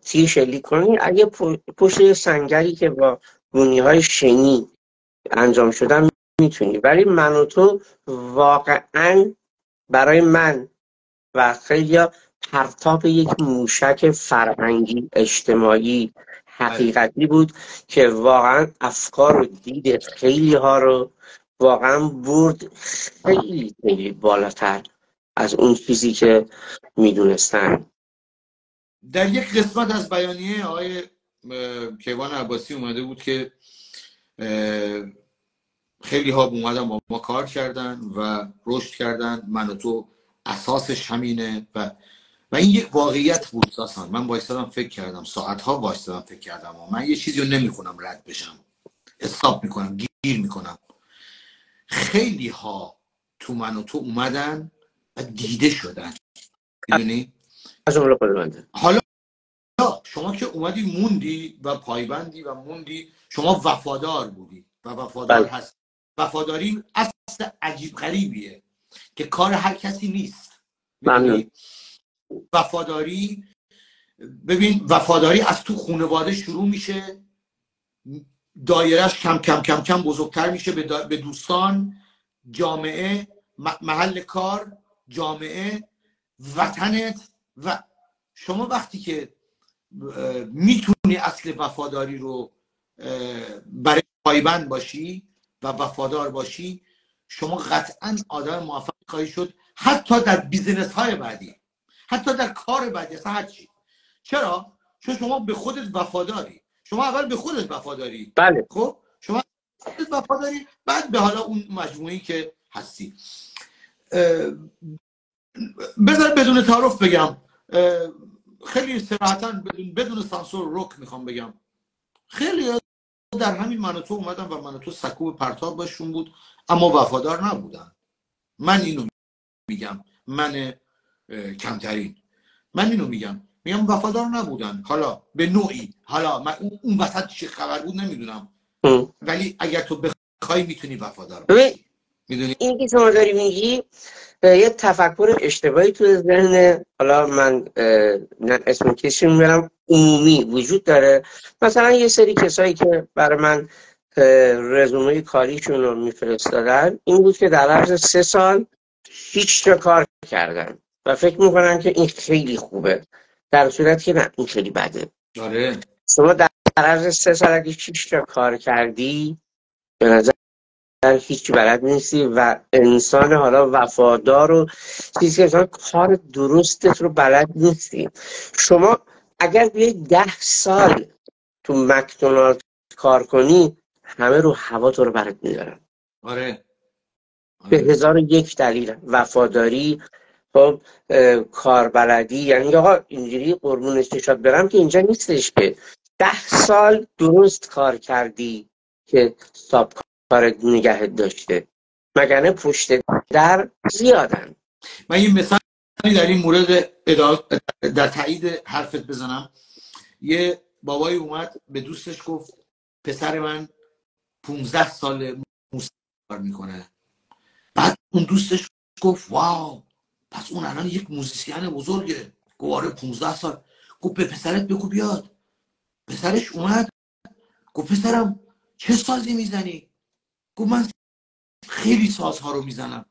Speaker 2: تیر شلیک کنی اگه پشت سنگری که با گونی های شنی انجام شدن می‌تونی. ولی من و تو واقعا برای من و خیلی پرتاب یک موشک فرهنگی اجتماعی حقیقتی بود که واقعا افکار و دید خیلی ها رو واقعا برد خیلی خیلی بالاتر از اون چیزی که می‌دونستن.
Speaker 1: در یک قسمت از بیانیه آقای کیوان عباسی اومده بود که خیلی ها اومدن با ما کار کردن و رشد کردن. من و تو اساسش همینه و و این یک واقعیت بود ساسان من وایستادم فکر کردم ساعت ها وایستادم فکر کردم. و من یه چیزی رو نمی‌خونم رد بشم. استاپ می‌کنم گیر می‌کنم. خیلی ها تو من و تو اومدن و دیده شدن. می‌دونی؟ حالا شما که اومدی موندی و پایبندی و موندی شما وفادار بودی و وفادار
Speaker 2: بله.
Speaker 1: هست وفاداری اصل عجیب غریبیه که کار هر کسی نیست.
Speaker 2: ممنون.
Speaker 1: وفاداری ببین وفاداری از تو خانواده شروع میشه دایره‌ش کم کم کم کم بزرگتر میشه به دوستان جامعه محل کار جامعه وطنت و شما وقتی که می‌تونی اصل وفاداری رو برای پایبند باشی و وفادار باشی شما قطعا آدم موفق خواهی شد حتی در business های بعدی. حتی در کار بعدی اصلا هر چی. چرا؟ چون شما به خودت وفاداری. شما اول به خودت وفاداری.
Speaker 2: بله.
Speaker 1: خب؟ شما خودت وفاداری بعد به حالا اون مجموعی که هستی. بذار بدون تعارف بگم. خیلی صراحتا بدون بدون سانسور روک می‌خوام بگم. خیلی در همین منوتو اومدن و منوتو سکوب پرتاب باشون بود اما وفادار نبودن. من اینو میگم. من کمترین. من اینو میگم. میگم وفادار نبودن. حالا به نوعی. حالا من اون وسط چی خبر بود نمی‌دونم. ولی اگر تو بخوای می‌تونی وفادار باشی.
Speaker 2: می‌دونی؟ این که شما داری میگی یه تفکر اشتباهی تو ذهن. حالا من اسم کسی می‌برم عمومی وجود داره. مثلا یه سری کسایی که برای من رزومه کاریشون رو میفرستادن این بود که در عرض سه سال هیچ کار کردن و فکر می‌کنن که این خیلی خوبه. در صورت که نه این خیلی بده.
Speaker 1: داره
Speaker 2: شما در عرض سه سال اگه هیچ تا کار کردی به نظر هیچ بلد نیستی و انسان حالا وفادار و چیزی که کار درستت رو بلد نیستی. شما اگر بیای ده سال تو مکدونالد کار کنی همه رو هوا تو رو برات میدارن
Speaker 1: آره.
Speaker 2: به هزار یک دلیل. وفاداری خب کاربلدی یعنی آقا اینجوری قربون استشاد برم که اینجا نیستش که ده سال درست کار کردی که ساب کار نگهت داشته مگنه پشت در زیادن.
Speaker 1: من یه مثالی در این مورد در تایید حرفت بزنم. یه بابایی اومد به دوستش گفت پسر من 15 سال موسیقی کار می‌کنه. بعد اون دوستش گفت واو پس اون الان یک موزیسین بزرگه گواره 15 سال. گفت به پسرت بگو بیاد. پسرش اومد. گفت پسرم چه سازی می‌زنی؟ گفت من خیلی سازها رو می‌زنم.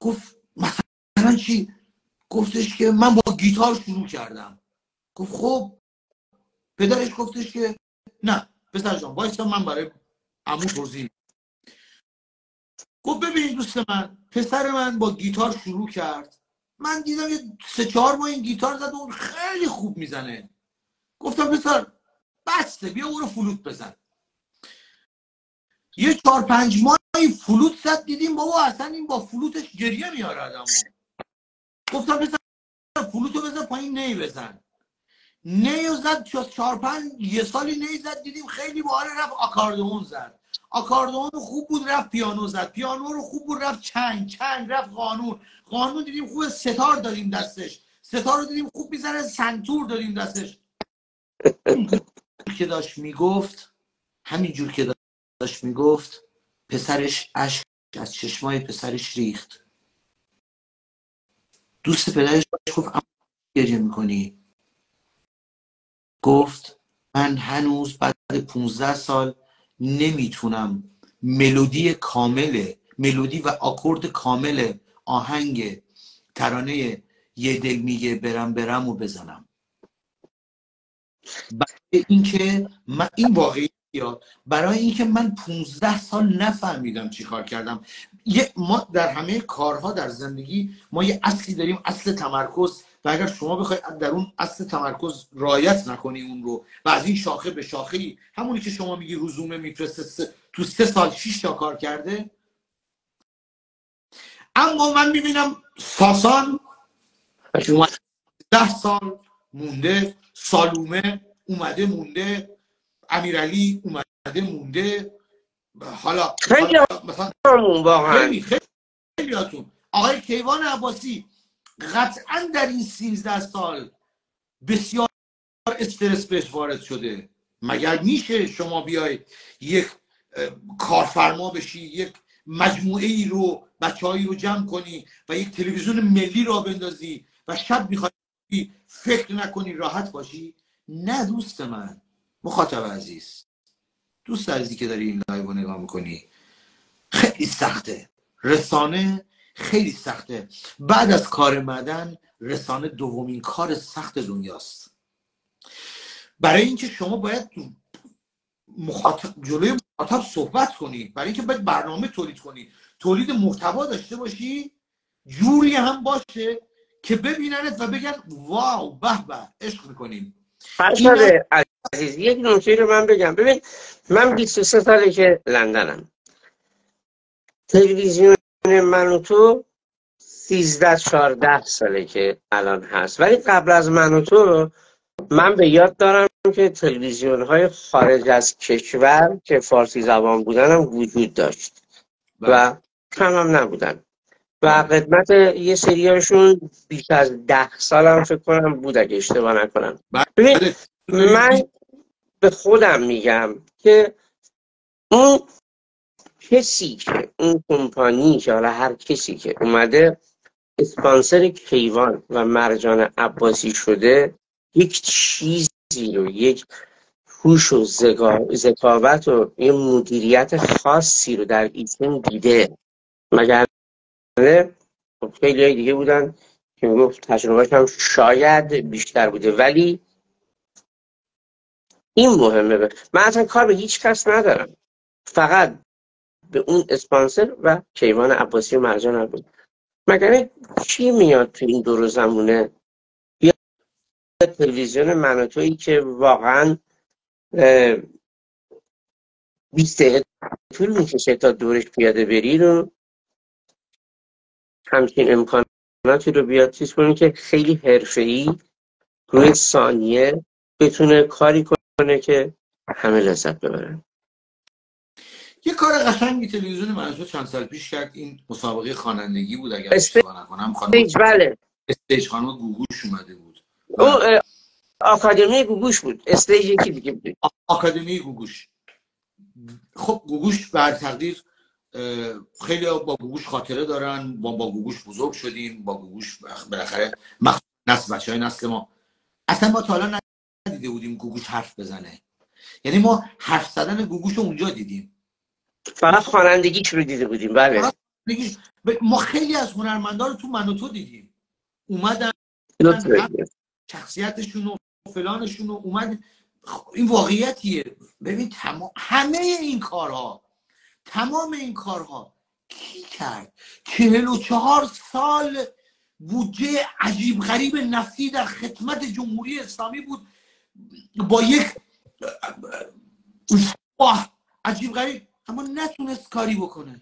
Speaker 1: گفت مثلا چی؟ گفتش که من با گیتار شروع کردم. گفت خب. پدرش گفتش که نه پسر جان وایسا من برای عمو توضیح گفت ببینید دوست من پسر من با گیتار شروع کرد. من دیدم یه سه چهار ماه این گیتار زد اون خیلی خوب می‌زنه. گفتم پسر بسته بیا او رو فلوت بزن. یه چهار پنج ماهی فلوت زد دیدیم بابا اصلا این با فلوتش گریه میاره آدمو. گفتم پسر فلوتو بزن پایین نی بزن. نی زد چهار پنج یه سالی نی زد دیدیم خیلی باحال رفت آکاردئون زد. آکاردئون خوب بود رفت پیانو زد. پیانو رو خوب بود رفت چنگ. چنگ رفت قانون. قانون دیدیم خوب ستار داریم دستش. ستار رو دیدیم خوب می‌زنه سنتور داریم دستش. که داشت می‌گفت همینجور که داشت می‌گفت پسرش اشک از چشمای پسرش ریخت. دوست پدرش گفت اما گریه می‌کنی. گفت من هنوز بعد 15 سال نمی‌تونم. ملودی کامل ملودی و آکورد کامل آهنگ ترانه یه دل میگه برم برم و بزنم. برای اینکه من این واقعی برای اینکه من 15 سال نفهمیدم چی کار کردم. یه ما در همه کارها در زندگی ما یه اصلی داریم. اصل تمرکز و اگر شما بخوای در اون اصل تمرکز رایت نکنی اون رو و از این شاخه به شاخه ای همونی که شما میگی روزومه میفرسته تو سه سال شیش تا کار کرده. اما من می‌بینم ساسان ده سال مونده سالومه اومده مونده امیرعلی اومده مونده. حالا
Speaker 2: خیلی
Speaker 1: مثلا خیلی خیلی آقای کیوان عباسی قطعا در این 13 سال بسیار استرس بهش وارد شده. مگر میشه شما بیاید یک کارفرما بشی یک مجموعه ای رو بچههایی رو جمع کنی و یک تلویزیون ملی را بندازی و شب می‌خوای فکر نکنی راحت باشی؟ نه دوست من. مخاطب عزیز دوست عزیزی که داری این لایو رو نگاه می‌کنی خیلی سخته. رسانه خیلی سخته. بعد از کار مدن رسانه دومین کار سخت دنیاست. برای اینکه شما باید مخاطب جلوی مخاطب صحبت کنی. برای اینکه باید برنامه تولید کنی. تولید محتوا داشته باشی جوری هم باشه که ببیننت و بگن واو به به عشق می‌کنیم.
Speaker 2: فرشاد عزیز یک نکته رو من بگم. ببین من 23 ساله که لندنم. تلویزیون من و تو 13 14 ساله که الان هست. ولی قبل از من و تو من به یاد دارم که تلویزیون های خارج از کشور که فارسی زبان بودن هم وجود داشت. و کم هم نبودن. و قدمت یه سریاشون بیش از ده سال هم فکر کنم بود اگه اشتباه نکنم. ببین من به خودم میگم که اون کسی که اون کمپانی که حالا هر کسی که اومده اسپانسر کیوان و مرجان عباسی شده یک چیزی رو یک هوش و ذکاوت و یه مدیریت خاصی رو در ایشون دیده. مگر خب خیلی های دیگه بودن که می‌گفت تجربهش هم شاید بیشتر بوده. ولی این مهمه. من اصلا کار به هیچ کس ندارم. فقط به اون اسپانسر و کیوان عباسی مرجان عباسی مگر چی میاد تو این دور زمونه؟ یا تلویزیون مناتویی که واقعا بیست دقیقه طول می‌کشه تا دورش پیاده بری رو همچین امکاناتی رو بیاد. چیز کنیم که خیلی حرفه‌ای روی ثانیه بتونه کاری کنه که همه لذت ببرن.
Speaker 1: یه کار قشنگی تلویزیون منصور چند سال پیش کرد. این مسابقه خوانندگی بود اگر اشتباه نکنم
Speaker 2: خانم بله.
Speaker 1: Stage خانم گوگوش اومده بود.
Speaker 2: او آکادمی گوگوش بود. Stage یکی دیگه بود.
Speaker 1: آکادمی گوگوش. خب گوگوش به هر تقدیر خیلی با گوگوش خاطره دارن. با با گوگوش بزرگ شدیم. با گوگوش بالاخره مخصوص نسل بچه های نسل ما. اصلا ما تا حالا ندیده بودیم گوگوش حرف بزنه. یعنی ما حرف زدن گوگوش رو اونجا دیدیم.
Speaker 2: فقط خوانندگیش رو دیده بودیم بله.
Speaker 1: ما خیلی از هنرمندا رو تو من و تو دیدیم اومدن شخصیتشون و فلانشون و اومد. این واقعیتیه. ببین تمام همه این کارها تمام این کارها کی کرد؟ چهل و چهار سال بودجه عجیب غریب نفتی در خدمت جمهوری اسلامی بود. با یک عجیب غریب اما نتونست کاری بکنه.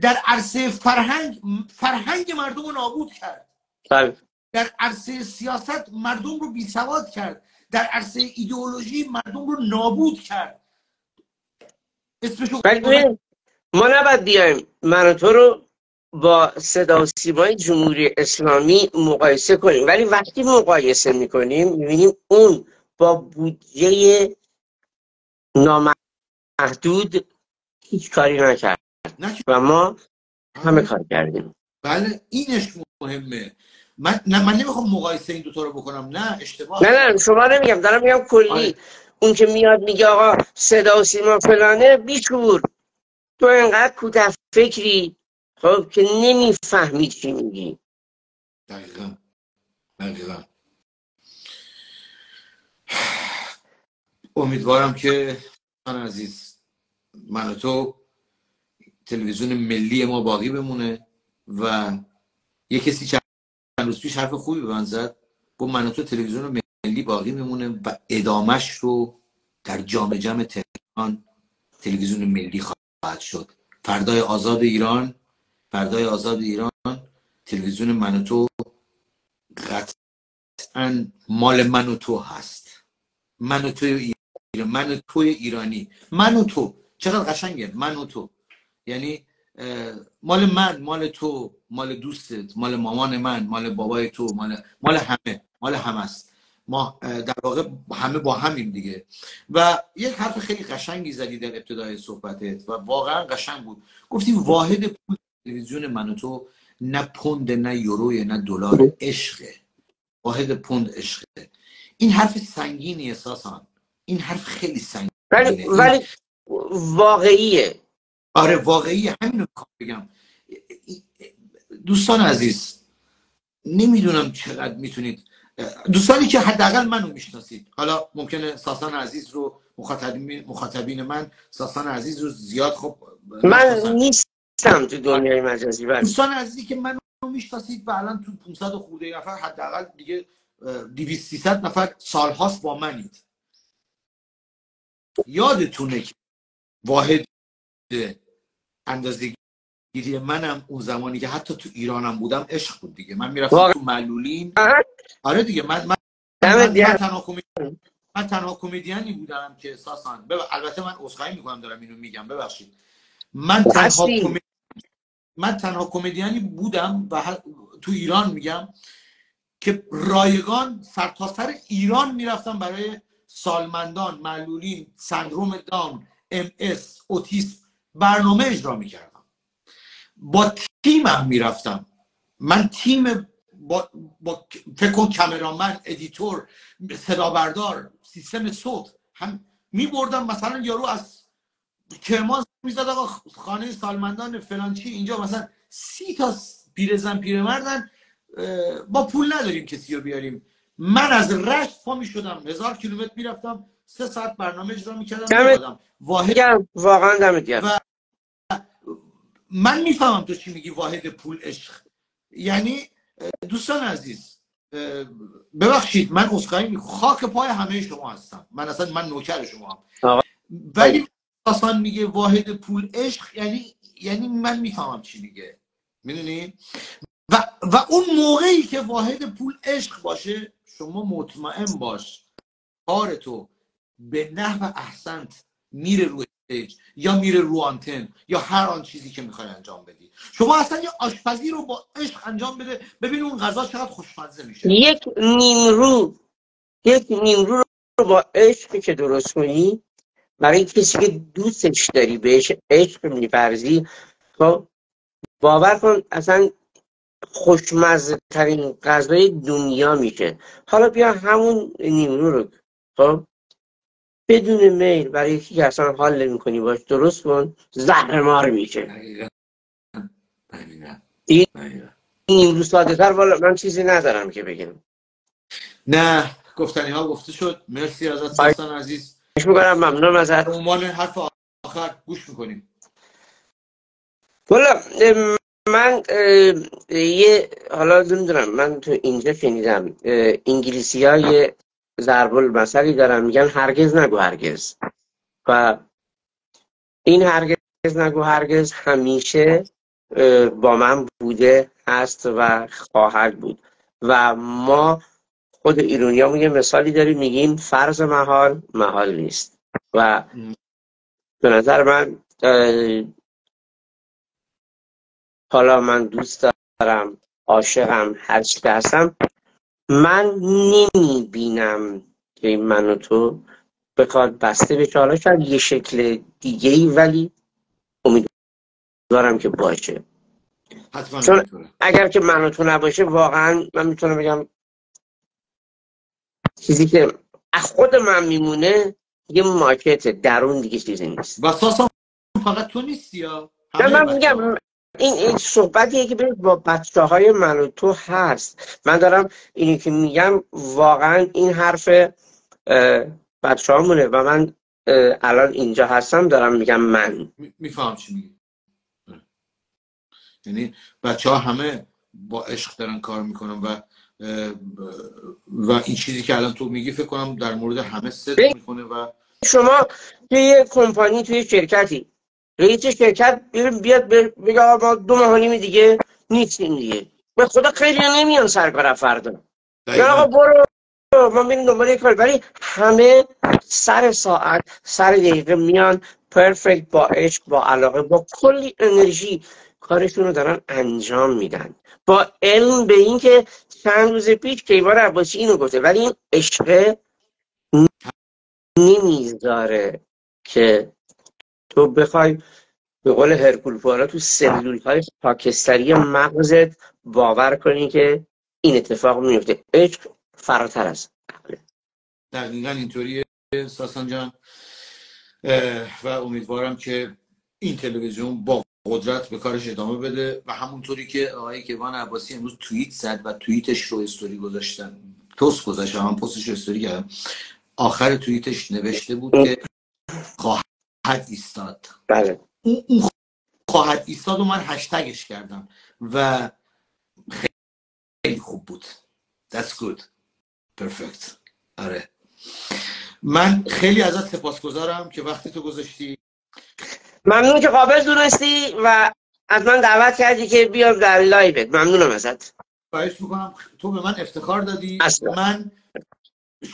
Speaker 1: در عرصه فرهنگ فرهنگ مردم رو نابود کرد.
Speaker 2: بله.
Speaker 1: در عرصه سیاست مردم رو بیسواد کرد. در عرصه ایدئولوژی مردم رو نابود کرد.
Speaker 2: ولی ما نباید بیایم. من تو رو با صدا و سیمای جمهوری اسلامی مقایسه کنیم. ولی وقتی مقایسه می‌کنیم می‌بینیم اون با بودجه نامحدود هیچ کاری نکرد. و ما همه کار کردیم.
Speaker 1: بله اینش مهمه. من نه من نمی‌خوام مقایسه این دوتا رو بکنم. نه اشتباه.
Speaker 2: نه نه شما نمیگم. دارم میگم کلی. آره. اون که میاد میگه آقا صدا و سیما فلانه بیشور تو انقدر کوتاه فکری. خب که نمی‌فهمی چی میگی.
Speaker 1: دقیقا. دقیقا. امیدوارم که من عزیز من تو تلویزیون ملی ما باقی بمونه و یه کسی چند روز پیش حرف خوبی به من زد با من تو تلویزیون ملی باقی میمونه و ادامش رو در جام جمع تهران تلویزیون ملی خواهد شد. فردای آزاد ایران فردای آزاد ایران تلویزیون من تو قطعا مال من تو هست. من و تو ایران من تو ایرانی. من تو. چقدر قشنگه من و تو. یعنی مال من مال تو مال دوستت مال مامان من مال بابای تو مال مال همه مال همه است ما در واقع همه با همیم دیگه. و یک حرف خیلی قشنگی زدی در ابتدای صحبتت و واقعا قشنگ بود. گفتی واحد پول تلویزیون من و تو نه پوند نه یوروی نه دلار عشقه. واحد پوند عشقه. این حرف سنگینی اساسا این حرف خیلی سنگین
Speaker 2: ولی ولی واقعیه.
Speaker 1: آره واقعی همین رو بگم. دوستان عزیز نمی‌دونم چقدر می‌تونید دوستانی که حداقل منو می‌شناسید حالا ممکنه ساسان عزیز رو مخاطبین مخاطبین من ساسان عزیز رو زیاد خب
Speaker 2: من نیستم تو دنیای مجازی
Speaker 1: بله دوستان عزیزی که منو می‌شناسید و الان تو 500 خورده نفر حداقل دیگه 200 300 نفر سالهاست با منید. یادتونه که واحد اندازه گیری منم اون زمانی که حتی تو ایرانم بودم عشق بود دیگه. من می‌رفتم تو معلولین. آره دیگه من من, من, من, تنها من تنها کمدیانی بودم که ساسان. البته من عذرخواهی می‌کنم دارم اینو میگم ببخشید. من تنها من تنها کمدیانی بودم و تو ایران میگم که رایگان سرتاسر سر ایران می‌رفتم برای سالمندان معلولین سندروم داون ام اس اوتیسم برنامه اجرا می‌کردم. با تیمم می‌رفتم. من تیم با, با فکر کن cameraman editor صدا بردار سیستم صوت هم میبردم. مثلا یارو از کرمان می‌زد آقا خانه سالمندان فلانچی اینجا مثلا سی تا پیرزن پیرمردن با پول نداریم کسی رو بیاریم. من از رشت پا می شدم هزار کیلومتر می‌رفتم. سه ساعت برنامه اجرا می‌کردم
Speaker 2: واحد واقعا دمت و
Speaker 1: من می‌فهمم تو چی میگی واحد پول عشق. یعنی دوستان عزیز ببخشید من اسخای خاک پای همه شما هستم. من اصلا من نوکر شما هم. ولی اصلا میگه واحد پول عشق یعنی یعنی من می‌فهمم چی میگه. می‌دونی؟ و, و اون موقعی که واحد پول عشق باشه شما مطمئن باش. کار تو. به نحو احسنت میره روی استیج یا میره رو آنتن یا هر آن چیزی که می‌خوای انجام بدی. شما اصلا یه آشپزی رو با عشق انجام بده ببین اون غذا چقدر خوشمزه میشه.
Speaker 2: یک نیمرو یک نیمرو رو با عشق که درست کنی برای کسی که دوستش داری بهش عشق میفرزی خب باور کن اصلا خوشمزه ترین غذای دنیا میشه. حالا بیا همون نیمرو رو خب؟ بدون میل برای یکی که اصلا حال نمی کنی باش درست کن زهر میشه. این نیمرو ساده تر والا من چیزی ندارم که بگم.
Speaker 1: نه گفتنی ها گفته شد. مرسی ازت ساستان عزیز.
Speaker 2: گوش می‌کنم ممنون ازت.
Speaker 1: عنوان حرف آخر گوش می‌کنیم.
Speaker 2: والا من یه حالا نمی‌دونم من تو اینجا شنیدم انگلیسی های ضرب المثلی دارن میگن هرگز نگو هرگز. و این هرگز نگو هرگز همیشه با من بوده هست و خواهد بود. و ما خود ایرونیا میگه مثالی داریم میگیم فرض محال محال نیست. و به نظر من حالا من دوست دارم عاشقم هر چی هستم من نمی بینم که من و تو بخواد بسته بشه. حالا شاید یه شکل دیگه ای ولی امیدوارم که باشه. چون اگر که من و تو نباشه واقعا من می‌تونم بگم چیزی که از خود من میمونه یه ماکت درون دیگه چیزی نیست.
Speaker 1: و فقط تو نیستی یا؟
Speaker 2: من میگم این این صحبتیه که با بچه های من و تو هست. من دارم اینی که میگم واقعا این حرف بچه مونه و من الان اینجا هستم دارم میگم من.
Speaker 1: میفهم چی میگی. یعنی بچه ها همه با عشق دارن کار می‌کنن و و این چیزی که الان تو میگی فکر کنم در مورد همه صدق می‌کنه و
Speaker 2: شما توی کمپانی توی شرکتی رئیس شرکت بیاد بگه ما دو ماه نیم دیگه نیستیم دیگه. به خدا خیلی نمیان سرکار فردا. یا آقا برو ما میریم دنبال کار. ولی همه سر ساعت سر دقیقه میان پرفکت با عشق با علاقه با کلی انرژی کارشون رو دارن انجام میدن. با علم به اینکه چند روز پیش کیوان عباسی اینو گفته ولی این عشق نمی‌ذاره که تو بخوای به قول هرکول پوارا تو سلول های خاکستری مغزت باور کنی که این اتفاق میفته. عشق فراتر از
Speaker 1: دقیقا اینطوریه ساسان جان. و امیدوارم که این تلویزیون با قدرت به کارش ادامه بده و همونطوری که آقای کیوان عباسی امروز توییت زد و توییتش رو استوری گذاشتن. توست گذاشتم من پستش استوری کردم آخر توییتش نوشته بود که خواهد ایستاد.
Speaker 2: بله.
Speaker 1: اون خواهد ایستاد و من هشتگش کردم و خیلی خوب بود. That's good. Perfect. آره. من خیلی ازت سپاسگزارم که وقتی تو گذاشتی.
Speaker 2: ممنون که قابل دونستی و از من دعوت کردی که بیام در لایوت ممنونم ازت.
Speaker 1: خواهش می‌کنم. تو به من افتخار دادی.
Speaker 2: اصلا.
Speaker 1: من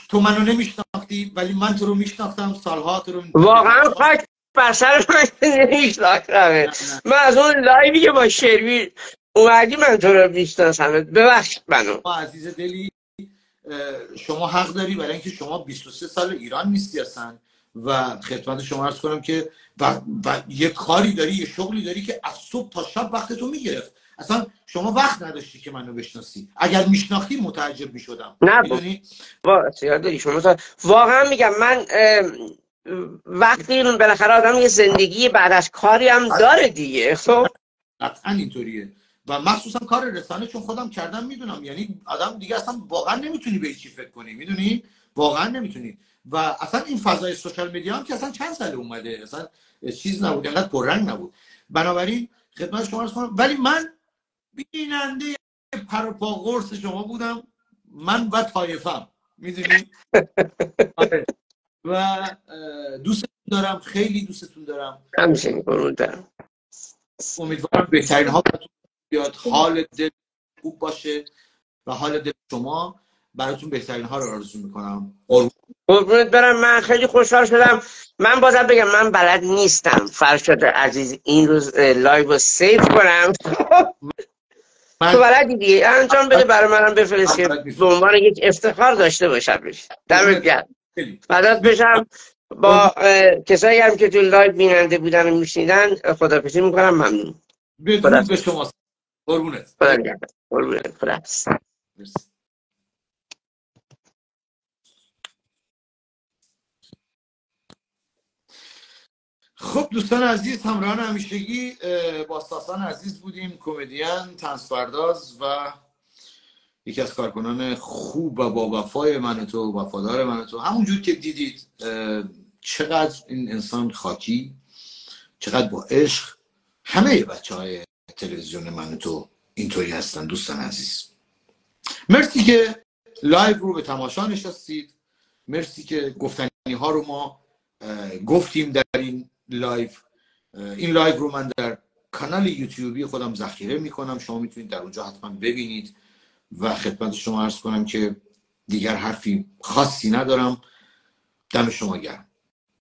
Speaker 1: تو منو نمیشناختی ولی من تو رو میشناختم سالها تو رو
Speaker 2: واقعا خاک بر سر من نمیشناختم من از اون لایوی که با شروین اومدی من تو رو می‌شناسم ببخشید منو.
Speaker 1: ما عزیز دلی شما حق داری برای اینکه شما 23 سال ایران نیستی هستن و خدمت شما عرض کنم که و, و یه کاری داری یه شغلی داری که از صبح تا شب وقت تو می‌گرفت. اصلا شما وقت نداشتی که منو بشناسی. اگر میشناختی متعجب می‌شدم.
Speaker 2: نه،
Speaker 1: می‌دونی؟
Speaker 2: داری شما تا- واقعا میگم من وقتی بالاخره آدم یه زندگی بعد از کاری هم داره دیگه خب؟
Speaker 1: قطعا اینطوریه. و مخصوصا کار رسانه چون خودم کردم می‌دونم. یعنی آدم دیگه اصلا واقعا نمی‌تونی به چی فکر کنی می‌دونی؟ واقعا نمی‌تونی. و اصلا این فضای سوشال میدیا هم که اصلا چند ساله اومده اصلا چیز نبود انقدر پررنگ نبود. بنابراین خدمت شما عرض کنم ولی من بیننده پر و پا قرص شما بودم. من و طایفم می‌دونی؟ آره. و دوستتون دارم. خیلی دوستتون دارم.
Speaker 2: همچنین دارم.
Speaker 1: امیدوارم بهترین ها بیاد. حال دل خوب باشه و حال دل شما براتون بهترین ها رو آرزو می‌کنم. قربون
Speaker 2: قربونت برم. من خیلی خوشحال شدم. من بازم بگم من بلد نیستم. فرشاد عزیز این روز live رو save کنم.
Speaker 1: من
Speaker 2: تو بلدی دیگه انجام بده برای منم بفرست که به عنوان یک افتخار داشته باشم دمت گرم. فدات بشم با اه، کسایی هم که تو live بیننده بودن و میشنیدن خدافظی می‌کنم ممنون.
Speaker 1: بدرود به شما. قربونت.
Speaker 2: خدا نگهدار قربونت خدا
Speaker 1: خب دوستان عزیز همراهان همیشگی با ساسان عزیز بودیم کمدین طنزپرداز و یکی از کارکنان خوب و با وفای منوتو وفادار منوتو. همونجور که دیدید چقدر این انسان خاکی چقدر با عشق همه بچه های تلویزیون منوتو اینطوری هستن دوستان عزیز. مرسی که live رو به تماشا نشستید. مرسی که گفتنی ها رو ما گفتیم در این live اه، این live رو من در کانال یوتیوبی خودم ذخیره می‌کنم. شما می‌تونید در اونجا حتما ببینید و خدمت شما عرض کنم که دیگر حرفی خاصی ندارم. دم شما گرم.